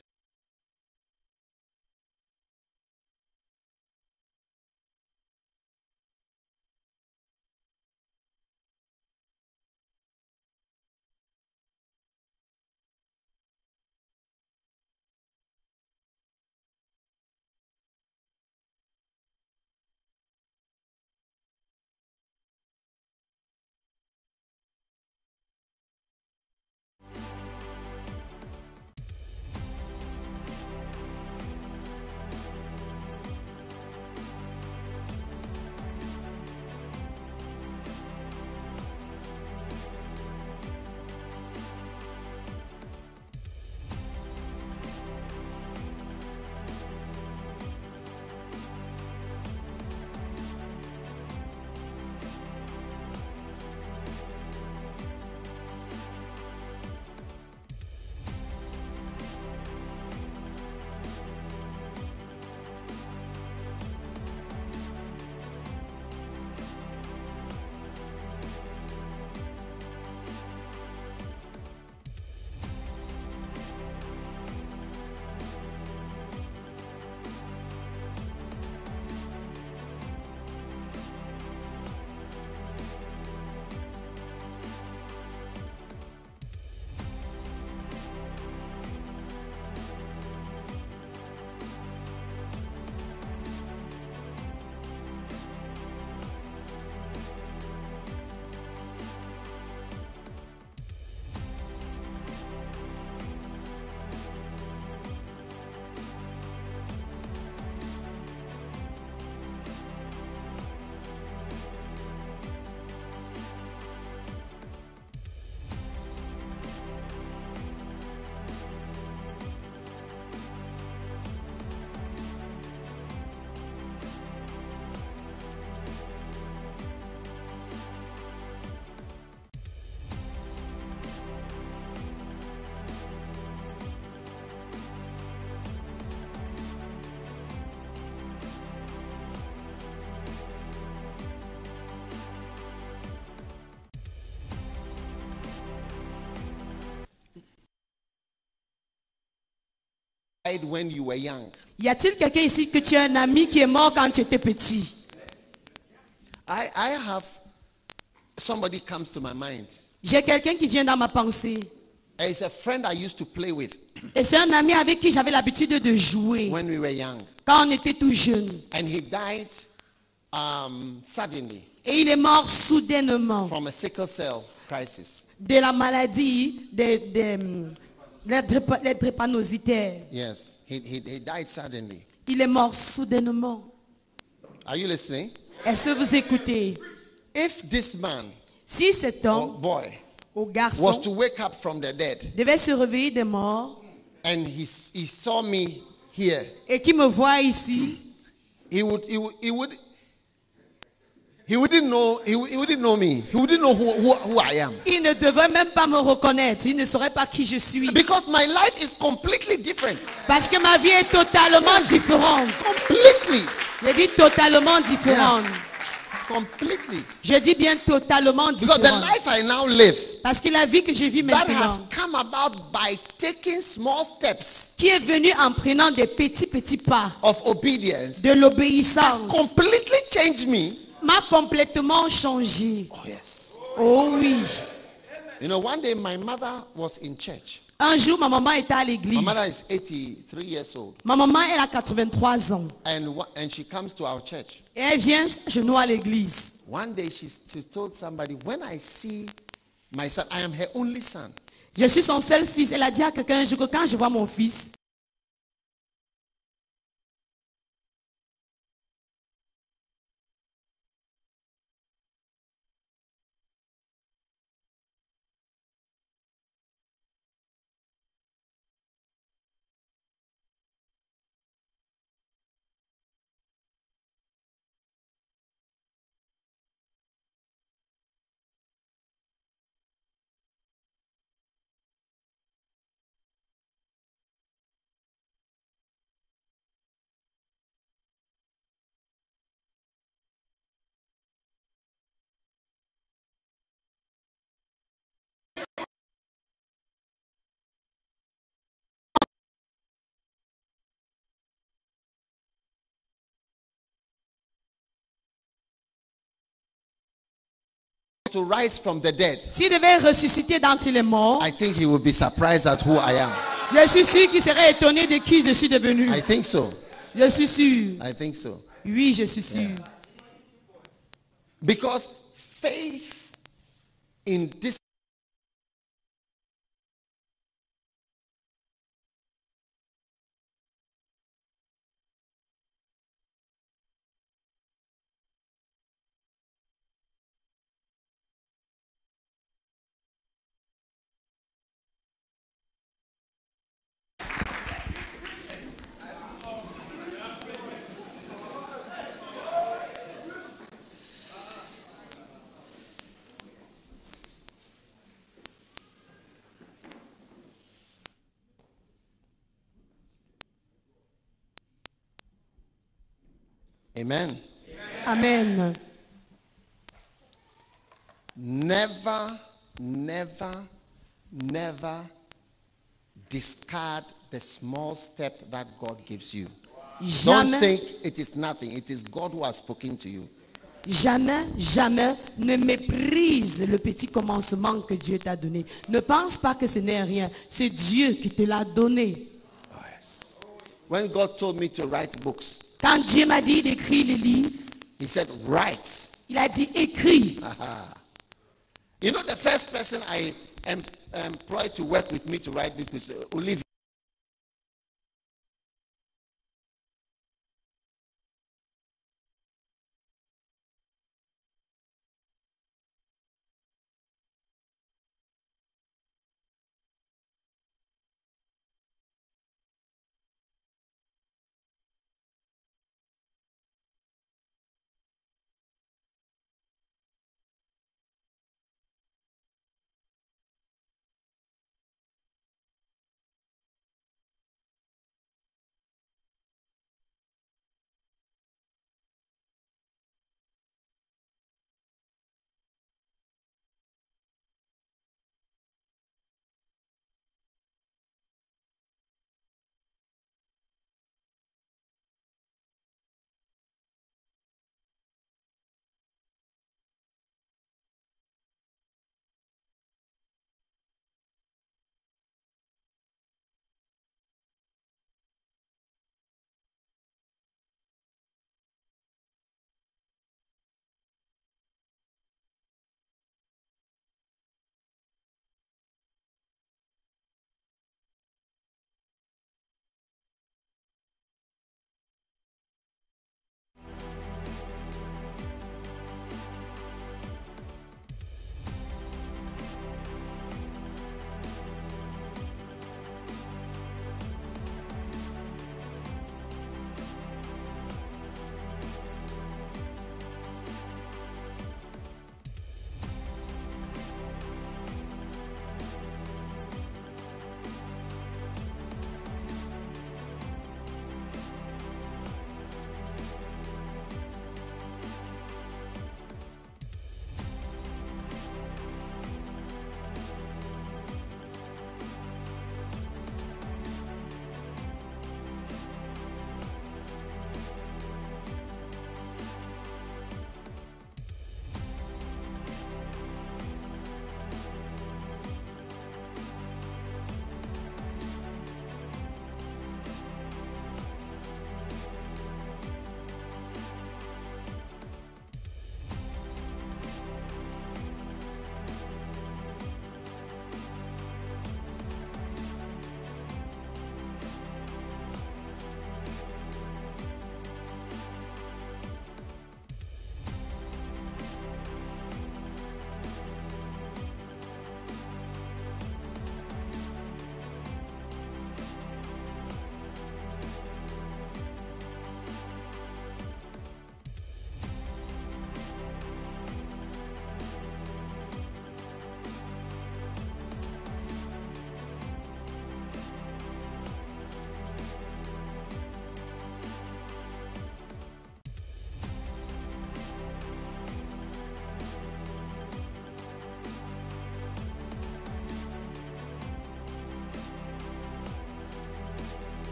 Died when you were young? Y a-t-il quelqu'un ici que tu as un ami qui est mort quand tu étais petit? I, I have somebody comes to my mind. J'ai quelqu'un qui vient dans ma pensée. It's a friend I used to play with Et c'est un ami avec qui j'avais l'habitude de jouer when we were young. quand on était tout jeune. And he died um, suddenly Et il est mort soudainement from a sickle cell crisis. de la maladie des, des, drépa- des drépanocytaires. Yes, he, he, he died suddenly. Il est mort soudainement. Are you listening? Est-ce que vous écoutez? If this man Si cet homme boy ou was garçon to wake up from the dead devait se réveiller des morts and he, he saw me here, et qui me voit ici, he would, he would, he would, he wouldn't know, he, he wouldn't know me. He wouldn't know who, who, who I am. il ne devrait même pas me reconnaître. Il ne saurait pas qui je suis. Because my life is completely different. Parce que ma vie est totalement différente. Completely. Je dis totalement différente. Completely. Je dis bien totalement Because the différente. life I now live, Parce que la vie que je vis that has maintenant, come about by taking small steps qui est venue en prenant des petits, petits pas of obedience, de has l'obéissance, completely changed me. M'a complètement changé. Oh, yes. Oh oui. You know, one day my mother was in church. Un jour, ma maman était à l'église. My mother is 83 years old. Ma maman, elle a 83 ans. And, and she comes to our church. Et elle vient chez nous à l'église. One day she, she told somebody, when I see my son, I am her only son. Je suis son seul fils. Elle a dit à quelqu'un un jour que quand je vois mon fils, To rise from the dead, s'il devait ressusciter d'entre les morts, I think he would be surprised at who I am. je suis sûr qu'il serait étonné de qui je suis devenu. I think so. Je suis sûr. I think so. Oui, je suis sûr. Because faith in this Amen. Amen. Never, never, never discard the small step that God gives you. Don't think it is nothing. It is God who has spoken to you. jamais, jamais ne méprise le petit commencement que Dieu t'a donné. Ne pense pas que ce n'est rien. C'est Dieu qui te l'a donné. When God told me to write books, Quand Dieu m'a dit d'écrire les livres, He said, Write. il a dit écris. You know, the first person I em- employed to work with me to write books Olivia.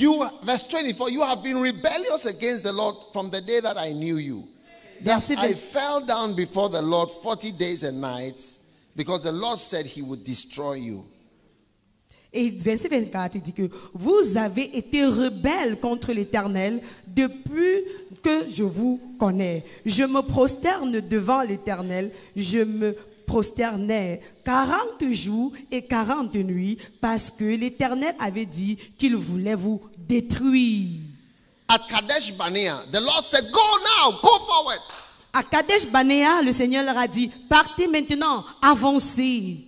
You, verse 24, you have been rebellious against the Lord from the day that I knew you. Verset I 20. fell down before the Lord 40 days and nights because the Lord said he would destroy you. Et verset 24, il dit que vous avez été rebelles contre l'Éternel depuis que je vous connais. Je me prosterne devant l'Éternel, je me prosternais 40 jours et 40 nuits parce que l'Éternel avait dit qu'il voulait vous détruire. At Kadesh Barnea, the Lord said, Go now, go forward. À Kadesh Banéa, le Seigneur leur a dit, partez maintenant, avancez.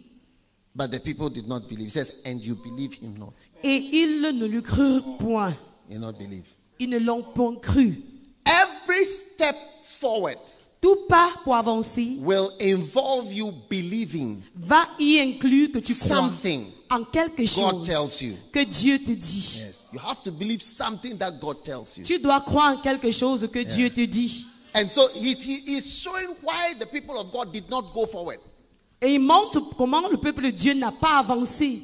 But the people did not believe. He says, And you believe him not. Et ils ne lui crurent point. You not believe. Ils ne l'ont point cru. Every step forward Tout pas pour avancer will involve you believing va y inclure que tu crois something en quelque God chose tells you. que Dieu te dit. Yes. You have to believe something that God tells you. Tu dois croire en quelque chose que Dieu te dit. And so he, he is showing why the people of God did not go forward. Et il montre comment le peuple de Dieu n'a pas avancé.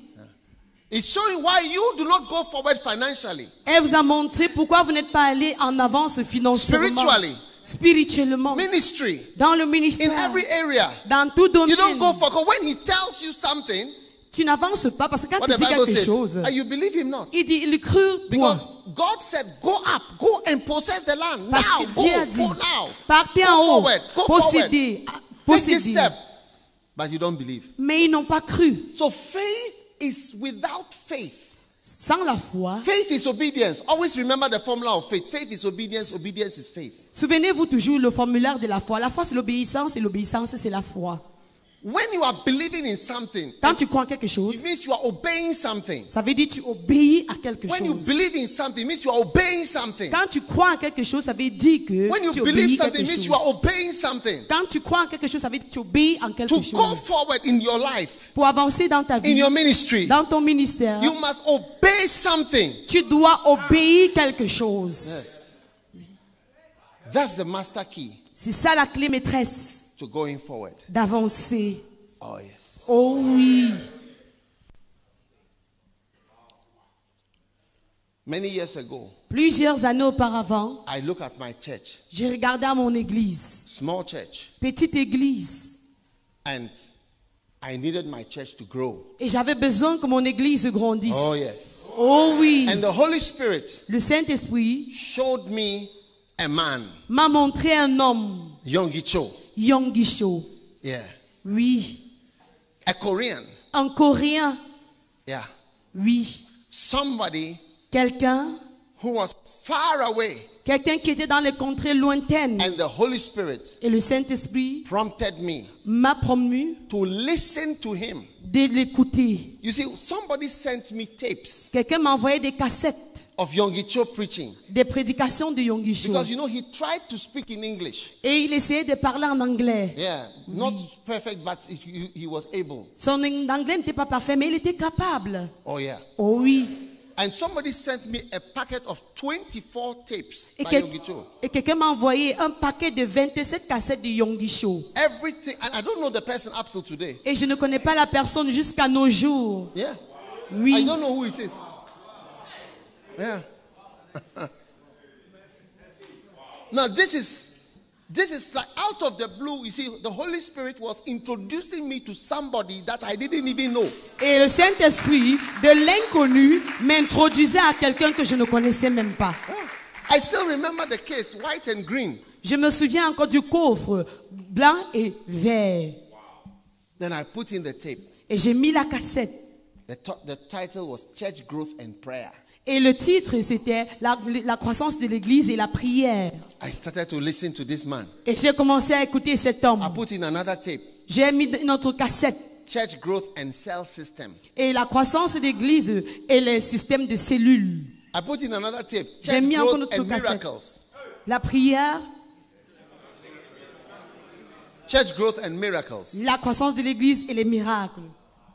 He's showing why you do not go forward financially. Elle vous a montré pourquoi vous n'êtes pas allé en avance financièrement, Spiritually. spirituellement, Ministry. dans le In ministère, every area. dans tout You domaine. don't go for when he tells you something, Tu n'avances pas parce que quand what dit Bible quelque says, chose, and you believe him not. il dit, il crut Because. God said, Go up, go and possess the land. Parce now, que go, Dieu a dit, go now. partez Go en haut, forward, go possédez, forward. Take this possédez. step. But you don't believe. Mais ils n'ont pas cru. So faith is without faith. Sans la foi, Faith is obedience. Always remember the formula of faith. Faith is obedience, obedience is faith. souvenez-vous toujours le formulaire de la foi. La foi, c'est l'obéissance et l'obéissance, c'est la foi. When you are believing in something, Quand tu crois en quelque chose, it means you are obeying something. ça veut dire que tu obéis à quelque When you chose. believe in something, it means you are obeying something. Quand tu crois en quelque chose, ça veut dire que When you tu believe obéis something, quelque it means chose. you are obeying something. Quand tu crois en quelque chose, ça veut dire que tu obéis en quelque To chose. go forward in your life, Pour avancer dans ta in vie, your ministry, dans ton ministère, you must obey something. tu dois obéir quelque chose. That's the master key C'est ça la clé maîtresse to going forward. d'avancer. Oh, yes. Oh oui. Many years ago, Plusieurs années auparavant, I look at my church, j'ai regardé à mon église, small church, petite église, and I needed my church to grow. et j'avais besoin que mon église grandisse. Oh, yes. Oh oui. And the Holy Spirit Le Saint-Esprit showed me a man, m'a montré un homme, Yonggi Cho. Yongisho. Yeah. Oui. A Korean. Un Coréen. Yeah. Oui. Somebody Quelqu'un, who was far away. Quelqu'un qui était dans les contrées lointaines. And the Holy Spirit Et le Saint-Esprit prompted me m'a promu to listen to him. de l'écouter. You see, somebody sent me tapes Quelqu'un m'a envoyé des cassettes, of Yonggi Cho preaching. des prédications de Yongisho. Because you know, he tried to speak in English. Et il essayait de parler en anglais. Yeah. Not perfect, but he, he- he was able. Son anglais n'était pas parfait, mais il était capable. Oh, yeah. Oh oui. And somebody sent me a packet of 24 tapes Et, by quel- Yonggi Cho. et quelqu'un m'a envoyé un paquet de 27 cassettes de Yongisho. Everything, and I don't know the person up till today. Et je ne connais pas la personne jusqu'à nos jours. Yeah. I Oui. don't know who it is. Yeah. now this is this is like out of the blue. You see, the Holy Spirit was introducing me to somebody that I didn't even know. Et le Saint-Esprit, de l'inconnu, m'introduisait à quelqu'un que je ne connaissais même pas. Ah, I still remember the case, white and green. Je me souviens encore du coffre blanc et vert. Then I put in the tape. Et j'ai mis la cassette. The, the title was Church Growth and Prayer. Et le titre, c'était la, la croissance de l'Église et la prière. I started to listen to this man. Et j'ai commencé à écouter cet I homme. put in another tape, J'ai mis une autre cassette. Church Growth and Cell System. Et la croissance de l'Église et le système de cellules. I put in another tape, J'ai Church mis encore Growth notre and cassette. Miracles. La prière, Church Growth and Miracles. la croissance de l'Église et les miracles.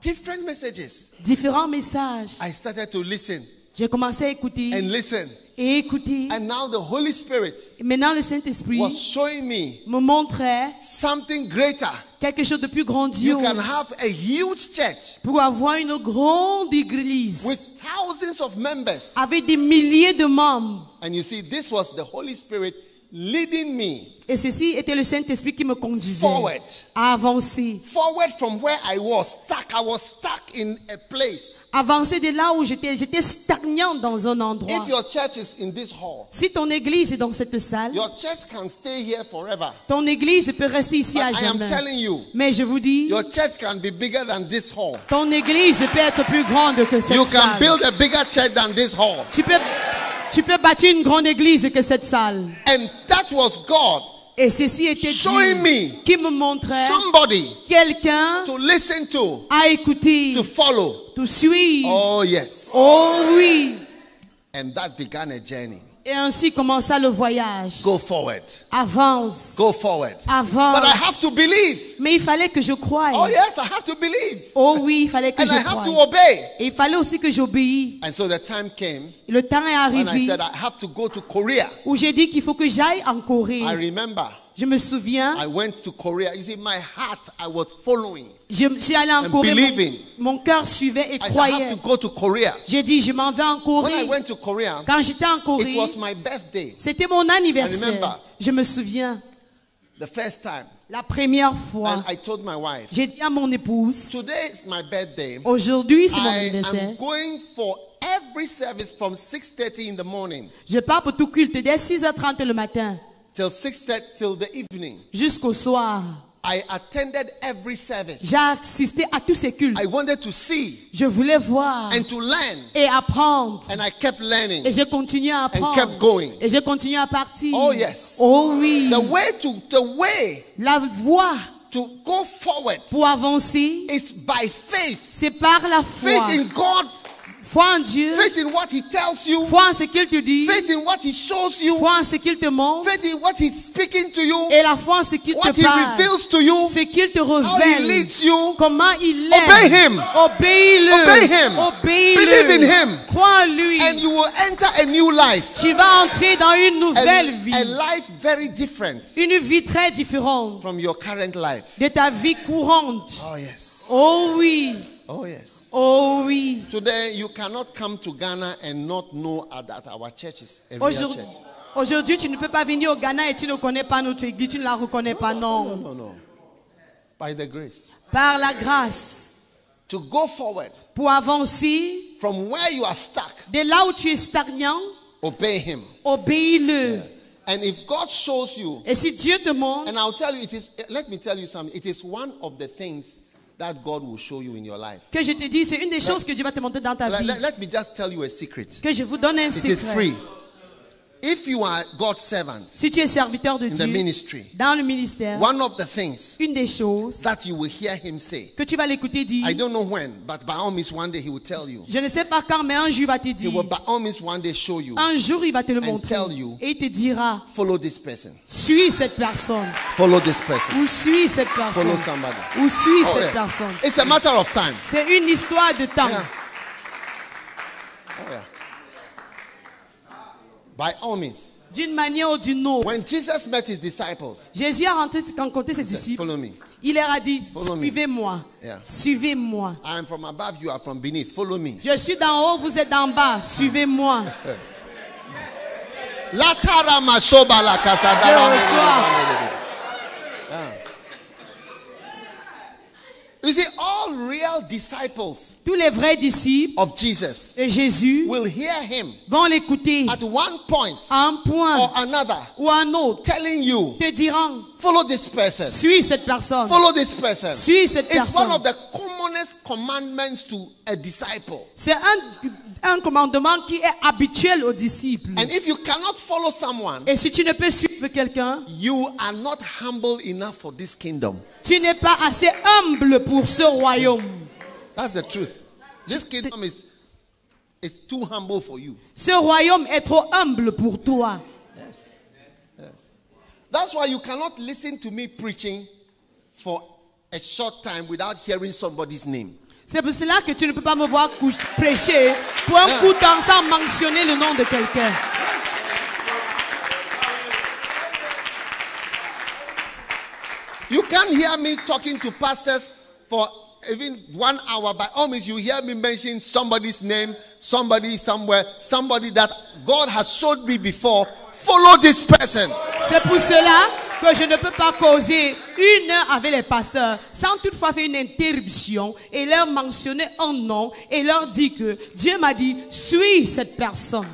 Different messages. Différents messages. I started to listen J'ai commencé à écouter and listen. et écouter. And now the Holy Spirit Et maintenant, le Saint-Esprit was showing me me montrait something greater quelque chose de plus You grandiose, can have a huge church pour avoir une grande église with thousands of members. avec des milliers de membres. And you see, this was the Holy Spirit leading me Et ceci était le Saint-Esprit qui me conduisait forward. à avancer. Forward from where I was stuck. I was stuck in a place. Avancer de là où j'étais. J'étais stagnant dans un endroit. If your church is in this hall, Si ton église est dans cette salle, your church can stay here forever. ton église peut rester ici à But I am jamais. telling you, Mais je vous dis, your church can be bigger than this hall. ton église peut être plus grande que cette You can salle. build a bigger church than this hall. Tu peux, tu peux bâtir une grande église que cette salle. And that was God Et ceci était Showing Dieu me qui me montrait somebody quelqu'un to listen to, à écouter, to follow. to suivre. Oh, yes. Oh oui. And that began a journey. Et ainsi commença le voyage. Go forward. Avance. Go forward. Avance. But I have to believe. Mais il fallait que je croie. Oh, yes, I have to believe. Oh oui, il fallait que And je I have to croie. obey. Et il fallait aussi que j'obéisse. And so the time came Le temps est when I arrivé said I have to go to Korea. où j'ai dit qu'il faut que j'aille en I Corée. remember Je me souviens, I went to Korea. You see, my heart, I was following. je suis allé en Corée. Mon, mon cœur suivait et I said, I croyait. to to Korea. J'ai dit, je m'en vais en When I Corée. went to Korea, Quand j'étais en it Corée, was my birthday. c'était mon I remember. anniversaire. Je me souviens, The first time. la première And fois, I told my wife, j'ai dit à mon épouse, Today is my birthday. aujourd'hui c'est mon anniversaire. am going for every service from 6:30 in the morning Je pars pour tout culte dès 6h30 le matin till 6:30 till the evening. jusqu'au soir. I attended every service. J'ai assisté à tous ces cultes. I wanted to see Je voulais voir and to learn, et apprendre. and I kept learning. Et j'ai continué à kept apprendre. going. Et j'ai continué à partir. Oh, yes. Oh oui. The way to the way La voie to go forward pour avancer, is by faith. c'est par la foi. Faith in God, Foi en Dieu. faith in what He tells you, Foi en ce qu'il te dit. faith in what He shows you, Foi en ce qu'il te montre. faith in what He's speaking to you, Et la foi en ce qu'il what te He parle. reveals to you, Ce qu'il te how He révèle. leads you. Comment il Obey est. Him. Obéis-le. Obey Him. Obéis-le. Believe in Him. Crois en lui. And you will enter a new life. Tu vas entrer dans une A, nouvelle vie. a life very different Une vie très différente from your current life. de ta vie courante. Oh, yes. Oh oui. Oh, yes. Oh oui. Today, you cannot come to Ghana and not know that our church is a real Aujourd'hui, church. aujourd'hui, tu ne peux pas venir au Ghana et tu ne connais pas notre église, tu ne la reconnais pas, non. No, no. By the grace. Par la grâce, To go forward pour avancer, from where you are stuck, de là où tu es stagnant, obey Him. obéis-le. And if God shows you, Et si Dieu te montre, and I'll tell you, it is, let me tell you something, it is one of the things that God will show you in your life. que je te dis, c'est une des choses que Dieu va te montrer dans ta Let, vie. let- let me just tell you a secret. Que je vous donne un It is secret. free. If you are God's servant Si tu es serviteur de in the Dieu, ministry, dans le ministère, one of the things une des choses that you will hear Him say, que tu vas l'écouter dire, I don't know when, but by all means, one day He will tell you. je ne sais pas quand, mais un jour il va te He dire, will by all means one day show you. un jour il va te le And montrer. tell you. Et il te dira, Follow this person. suis cette personne. Follow this person. Ou suis cette personne. Follow somebody. Ou suis Oh, cette yeah. personne. It's a matter of time. C'est une histoire de temps. Yeah. Oh, yeah. By all means. D'une manière ou d'une autre. When Jesus met his disciples, Jésus a rencontré ses disciples. Follow me. Il leur a dit, suivez-moi. Yeah. Suivez-moi. I am from above, you are from beneath. Follow me. Je suis d'en haut, vous êtes d'en bas. Suivez-moi. Je reçois. You see, all real disciples Tous les vrais disciples of Jesus de Jésus will hear him vont l'écouter at one point à un point or another ou à un autre. telling you, Te diront, follow this person. suis cette personne. Follow this person. Suis cette It's one of the commonest commandments to a disciple. C'est un, un commandement qui est habituel aux disciples. And if you cannot follow someone, Et si tu ne peux suivre quelqu'un, you are not humble enough for this kingdom. tu n'es pas assez humble pour ce royaume. That's the truth. This kingdom is, is too humble for you. Ce royaume est trop humble pour toi. Yes. Yes. That's why you cannot listen to me preaching for a short time without hearing somebody's name. C'est pour cela que tu ne peux pas me voir prêcher pour un coup de temps sans mentionner le nom de quelqu'un. You can't hear me talking to pastors for even one hour. By all means, you hear me mention somebody's name, somebody somewhere, somebody that God has showed me before. Follow this person. C'est pour cela que je ne peux pas causer une heure avec les pasteurs sans toutefois faire une interruption et leur mentionner un nom et leur dire que Dieu m'a dit, suis cette personne.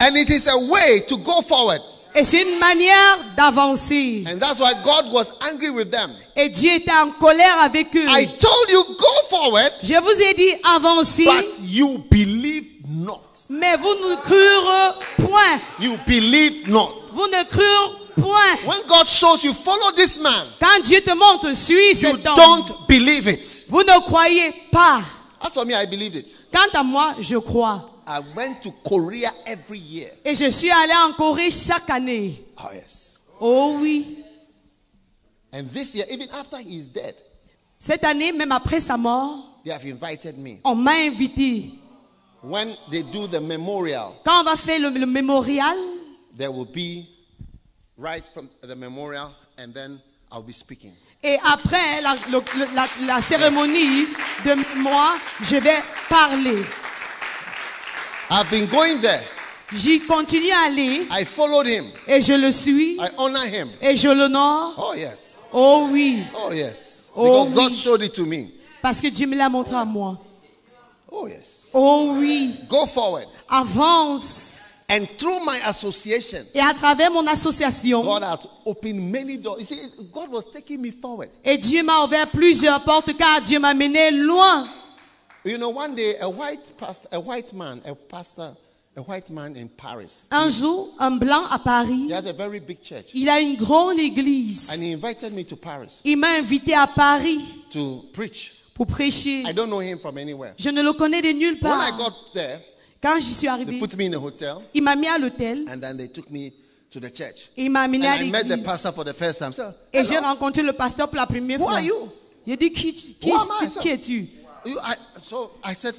And it is a way to go forward. Et c'est une manière d'avancer. And that's why God was angry with them. Et Dieu était en colère avec eux. I told you, go forward, Je vous ai dit, avancez, but you believe not. Mais vous ne crurez point. You believe not. Vous ne crurez point. When God shows you, follow this man, Quand Dieu te montre, suis you cet homme. don't believe it. Vous ne croyez pas. As for me, I believed it. Quant à moi, je crois. I went to Korea every year. Et je suis allé en Corée chaque année. Oh, yes. Oh oui. And this year, even after he is dead, Cette année, même après sa mort, they have invited me. on m'a invité. When they do the memorial, Quand on va faire le, le mémorial, there will be right from the memorial, and then I'll be speaking. et après la, le- la- la cérémonie de moi, je vais parler. I've been going there. J'y continue à aller I followed him. et je le suis I honor him. et je l'honore. Oh, yes. Oh oui, Oh, yes. Oh, Because God oui. showed it to me. parce que Dieu me l'a montré à moi. Oh, yes. Oh oui, Go forward. avance. And through my association, Et à travers mon association, God has opened many doors. You see, God was taking me forward. et Dieu m'a ouvert plusieurs portes car Dieu m'a mené loin. You know, one day a white pastor, a white man, a pastor, a white man in Paris. Un jour, un blanc à Paris, He has a very big church. il a une grande And église. he invited me to Paris Il m'a invité à Paris to preach. Pour prêcher. I don't know him from anywhere. Je ne le connais de nulle When I part. got there, Quand j'y suis they arrivé, put me in a hotel il m'a mis à l'hôtel and then they took me to the church. et il m'a amené And à I met the l'église. pastor for the first time. So, Et j'ai rencontré le pasteur pour la première Who fois. are you? J'ai dit, qui, es-tu? You- I- so I said,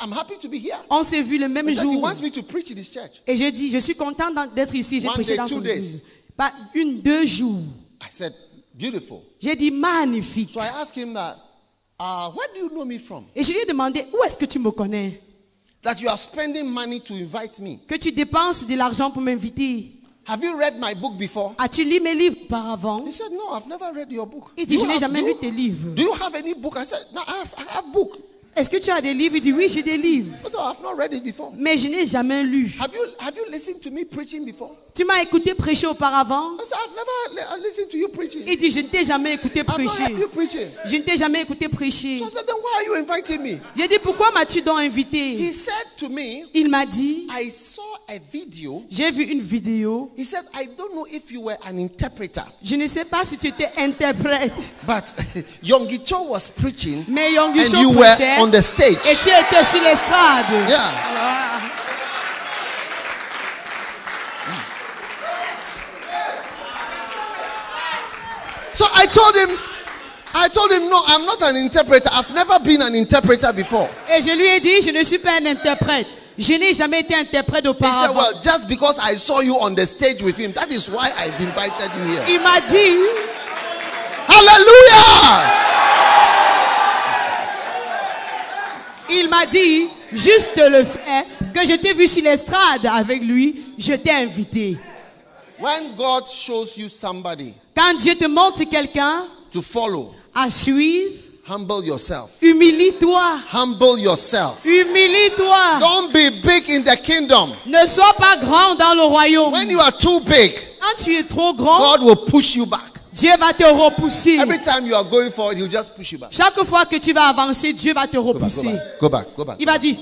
I'm happy to be here. On s'est vu le même Because he jour. wants me to preach in this church. Et j'ai dit, je suis content d'être ici. J'ai prêché day, dans son église. Pas une, deux jours. I said, beautiful. J'ai dit, magnifique. So I asked him that, uh, where do you know me from? Et je lui ai demandé, où est-ce que tu me connais? That you are spending money to invite me. Que tu dépenses de l'argent pour m'inviter. Have you read my book before? As-tu lu mes livres auparavant? He said, no, I've never read your book. Il dit, Do je n'ai jamais lu tes livres. Do you have any book? I said, no, I have, I have book. Est-ce que tu as des livres? Il dit, oui, j'ai des livres. But I've not read it before. Mais je n'ai jamais lu. Have you, have you listened to me preaching before? Tu m'as écouté prêcher auparavant? I said, I've never li- listened to you preaching. Il dit, je ne t'ai jamais écouté I've not prêcher. heard you preaching. Je ne t'ai jamais écouté prêcher. So I said, then why are you inviting me? J'ai dit, pourquoi m'as-tu donc He invité said to me, Il m'a dit, I saw a video. j'ai vu une vidéo. He said, I don't know if you were an interpreter, Je ne sais pas si tu étais interprète. but Yonggi Cho was preaching Mais Yonggi Cho prêchait on the stage. et tu étais sur l'estrade. Yeah. So I told him, I told him, no, I'm not an interpreter. I've never been an interpreter before. Et je lui ai dit, je ne suis pas un interprète. Je n'ai jamais été interprète auparavant. He said, well, just because I saw you on the stage with him, that is why I've invited you here. Il m'a dit, Hallelujah! M'a dit, juste le fait que je t'ai vu sur l'estrade avec lui, je t'ai invité. When God shows you somebody Quand Dieu te montre quelqu'un to follow, à suivre, humble yourself. humilie-toi. Humble yourself. Humilie-toi. Don't be big in the kingdom. Ne sois pas grand dans le royaume. When you are too big, Quand tu es trop grand, God will push you back. Dieu va te repousser. Every time you are going forward, He'll just push you back. Chaque fois que tu vas avancer, Dieu va te Go back, go repousser. back, go back, go back. Il va dire,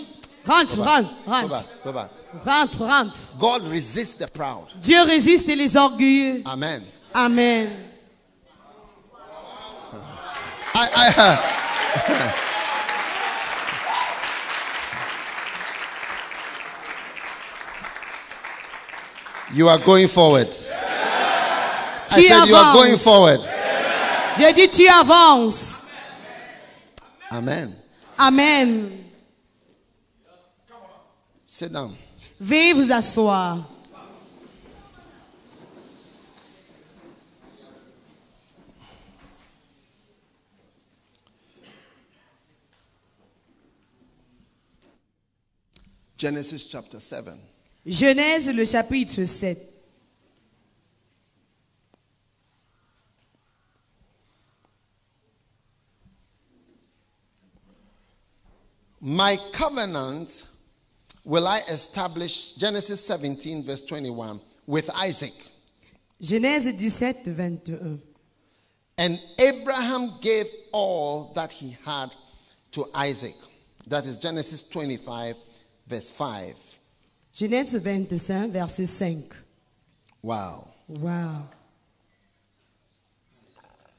rentre, rentre, Go rentre, back, go back. rentre, rentre. God resists the proud. Dieu résiste les orgueilleux. Amen. Amen. I, I, you are going forward. Tu said, avances. You are going forward. J'ai dit, tu avances. Amen. Amen. Sit down. Veuillez vous asseoir. Genesis chapter 7. Genèse le chapitre 7. My covenant will I establish, Genesis 17, verse 21, with Isaac. Genèse 17, 21. And Abraham gave all that he had to Isaac. That is Genesis 25, verse 5. Genèse 25, verset 5. Wow. Wow.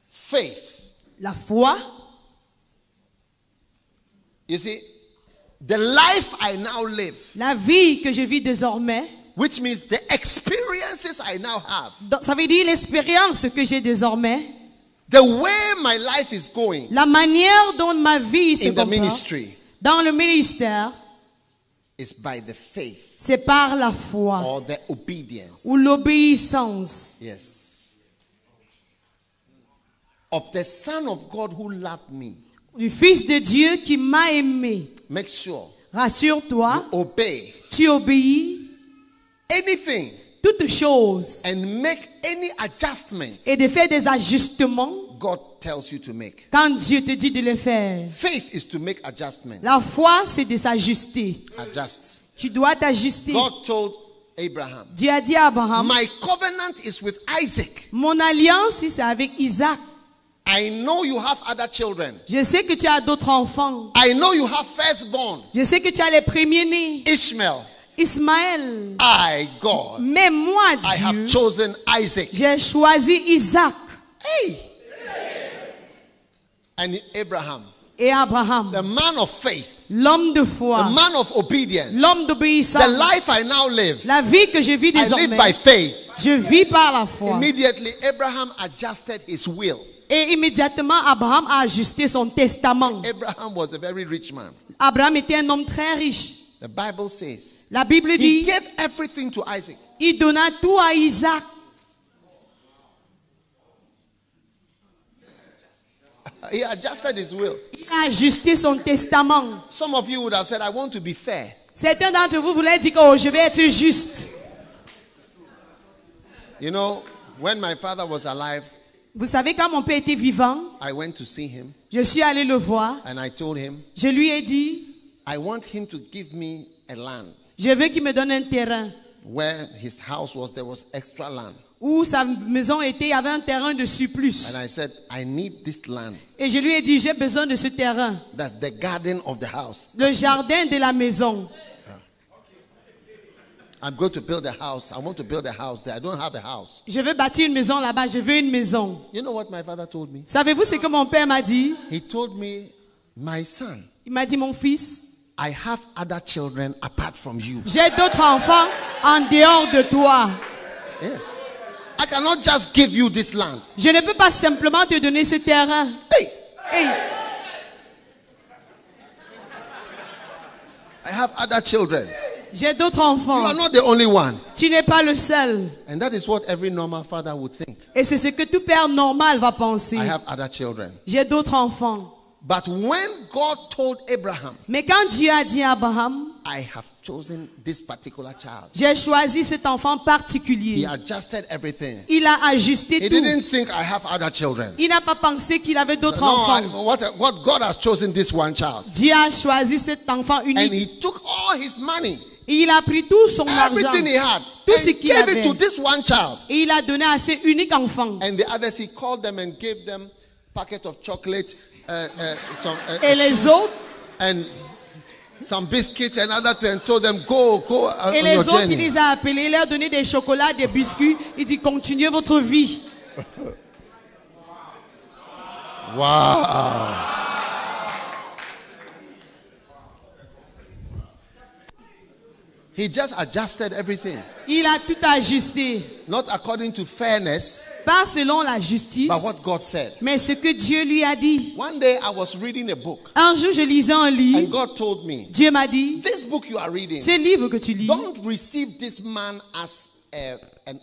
Faith. La foi, You see, the life I now live, la vie que je vis désormais, which means the experiences I now have, donc, ça veut dire l'expérience que j'ai désormais, the way my life is going la manière dont ma vie se in the comporte ministry dans le ministère, is by the faith c'est par la foi or the obedience. ou l'obéissance Yes. Of the Son of God who loved me. Du Fils de Dieu qui m'a aimé. Make sure Rassure-toi, obey tu obéis anything and make any adjustment et de faire des ajustements God tells you to make. quand Dieu te dit de le faire. Faith is to make adjustments. La foi, c'est de s'ajuster. Adjust. Tu dois t'ajuster. God told Abraham, Dieu a dit à Abraham, My covenant is with Isaac. mon alliance, c'est avec Isaac. I know you have other children. Je sais que tu as d'autres enfants. I know you have firstborn. Je sais que tu as les premiers-nés. Ishmael. Ismaël. I, God, Mais moi, I have Dieu, chosen Isaac. j'ai choisi Isaac Hey. And Abraham, et Abraham. the man of faith, L'homme de the foi. man of obedience, L'homme the d'obéissance. life I now live, La vie que je vis I live by désormais. faith. Je vis par la foi. Immediately, Abraham adjusted his will. Et immédiatement, Abraham a ajusté son testament. Abraham was a very rich man. Abraham était un homme très riche. The Bible says La Bible he dit, gave everything to Isaac. il donna tout à Isaac. He adjusted his will. Il a ajusté son testament. Some of you would have said, I want to be fair. Certains d'entre vous voulaient dire que oh, je vais être juste. You know, when my father was alive, Vous savez, quand mon père était vivant, I went to see him je suis allé le voir. and I told him, Je lui ai dit, I want him to give me a land. je veux qu'il me donne un terrain. Where his house was, there was extra land. Où sa maison était, il y avait un terrain de surplus. And I said, I need this land. Et je lui ai dit, j'ai besoin de ce terrain. That's the garden of the house. Le jardin de la maison. I'm going to build a house. I want to build a house there. I don't have a house. Je veux bâtir une maison là-bas. Je veux une maison. You know what my father told me? Savez-vous ce que mon père m'a dit? He told me, My son, Il m'a dit, mon fils, I have other children apart from you. j'ai d'autres enfants en dehors de toi. Yes. I cannot just give you this land. Je ne peux pas simplement te donner ce terrain. Hey, Hey, I have other children. J'ai d'autres You are enfants. not the only one. Tu n'es pas le seul. And that is what every normal father would think. Et c'est ce que tout père normal va penser. I have other children. J'ai d'autres enfants. But when God told Abraham, Mais quand Dieu a dit à Abraham, I have chosen this particular child, j'ai choisi cet enfant he particulier. adjusted everything. Il a ajusté He tout. didn't think I have other children. Il n'a pas pensé qu'il avait d'autres No, I- enfants. what, what God has chosen this one child. Dieu a choisi cet enfant And unique. he took all his money, Et il a pris tout son argent. everything he had, Tout ce qu'il gave it avait. to this one child. Et il a donné à ce unique enfant. And the others, he called them and gave them packet of chocolate, uh, uh, some, uh, Et les autres, and some biscuits and other things, and told them, go, go et les your autres, il journey. les a appelés, il leur a donné des chocolats, des biscuits. Il dit, continuez votre vie. Wow. He just adjusted everything. Il a tout ajusté. Not according to fairness, Pas selon la justice, but what God said. mais ce que Dieu lui a dit. One day I was reading a book, Un jour, je lisais un livre. and. God told me, Dieu m'a dit, This book you are reading, ce livre que tu lis, don't receive this man as a,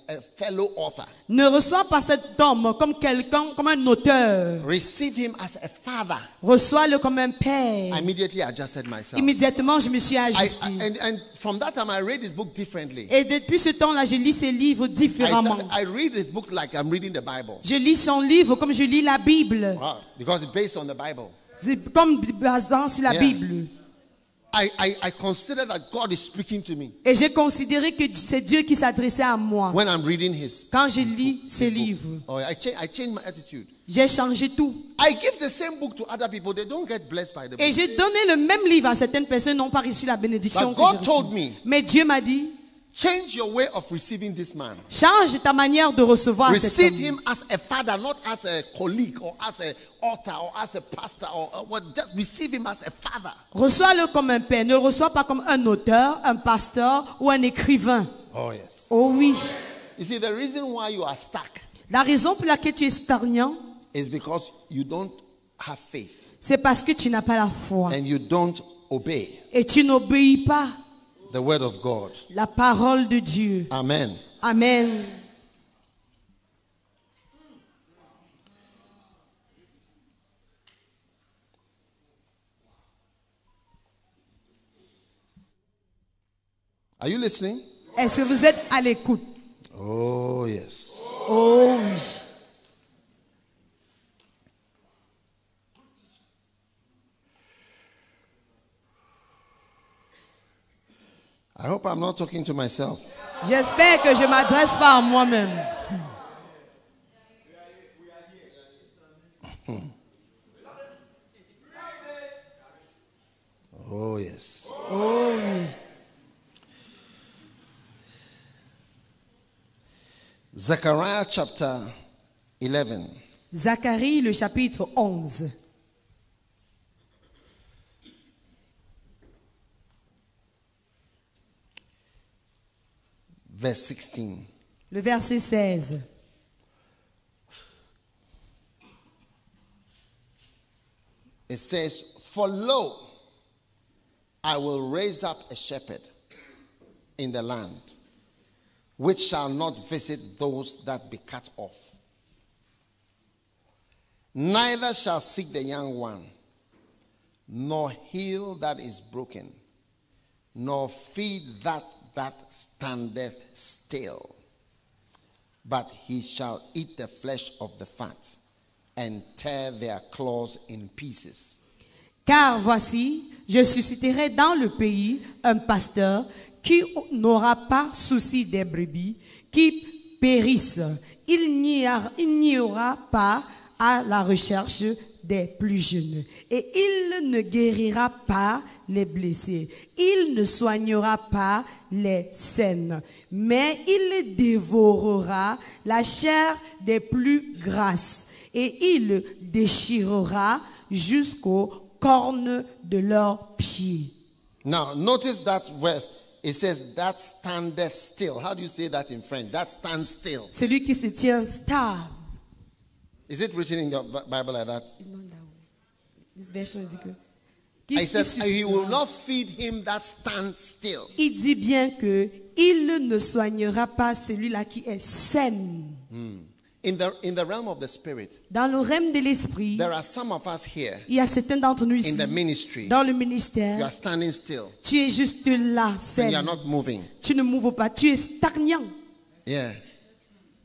a fellow author. Ne reçois pas cet homme comme quelqu'un, comme un auteur. Receive him as a father. Reçois-le comme un père. I immediately adjusted myself. Immédiatement, je me suis I, ajusté. I- and, and from that time, I read his book differently. Et depuis ce temps-là, je lis ses livres I, différemment. started- I read his book like I'm reading the Bible. Je lis son livre comme je lis la Bible. Wow, because it's based on the Bible. C'est comme basant sur la Yeah. Bible. Et j'ai considéré que c'est Dieu qui s'adressait à moi. when I'm reading his. Quand je lis ses livres, Oh, I, change, I change my attitude. j'ai changé tout. I give the same book to other people. They don't get blessed by the book. Et j'ai donné le même livre à certaines personnes n'ont pas reçu la bénédiction. But God told me- Mais Dieu m'a dit, Change your way of receiving this man. change ta manière de recevoir cet Receive homme. him as a father, not as a colleague or as a author or as a pastor or, or what. Just receive him as a father. Reçois-le comme un père. Ne le reçois pas comme un auteur, un pasteur ou un écrivain. Oh yes. Oh oui. You see, the reason why you are stuck La raison pour laquelle tu es stagnant, is because you don't have faith c'est parce que tu n'as pas la foi. and you don't obey Et tu n'obéis pas the word of God. la parole de Dieu. Amen. Amen. Are you listening? Est-ce que vous êtes à l'écoute? Oh yes. Oh oui. I hope I'm not talking to myself. J'espère que je m'adresse pas à moi-même. Oh yes. Oh oui. Zechariah chapter 11. Zacharie, le chapitre 11. Verse 16. Le verset 16. It says, For lo, I will raise up a shepherd in the land, which shall not visit those that be cut off, neither shall seek the young one, nor heal that is broken, nor feed that that standeth still. But he shall eat the flesh of the fat and tear their claws in pieces. Car voici, je susciterai dans le pays un pasteur qui n'aura pas souci des brebis, qui périssent. Il n'y a- il n'y aura pas à la recherche des plus jeunes. Et il ne guérira pas les blessés. Il ne soignera pas les saines. Mais il dévorera la chair des plus grasses. Et il déchirera jusqu'aux cornes de leurs pieds. Now, notice that verse. It says, That standeth still. How do you say that in French? That stands still. Celui qui se tient stable. Is it written in your Bi- Bible like that? This version dit que- Qui- qui says, suscitera. He will not feed him that stands still. Il dit bien que il ne soignera pas celui-là qui est sain. In the, in the realm of the Spirit, Dans le règne de l'esprit, there are some of us here il y a certains d'entre nous in ici, the ministry. dans le You are ministère, standing still tu es juste là, and you are sain. not moving. Tu ne mouvres pas, tu es stagnant. Yeah.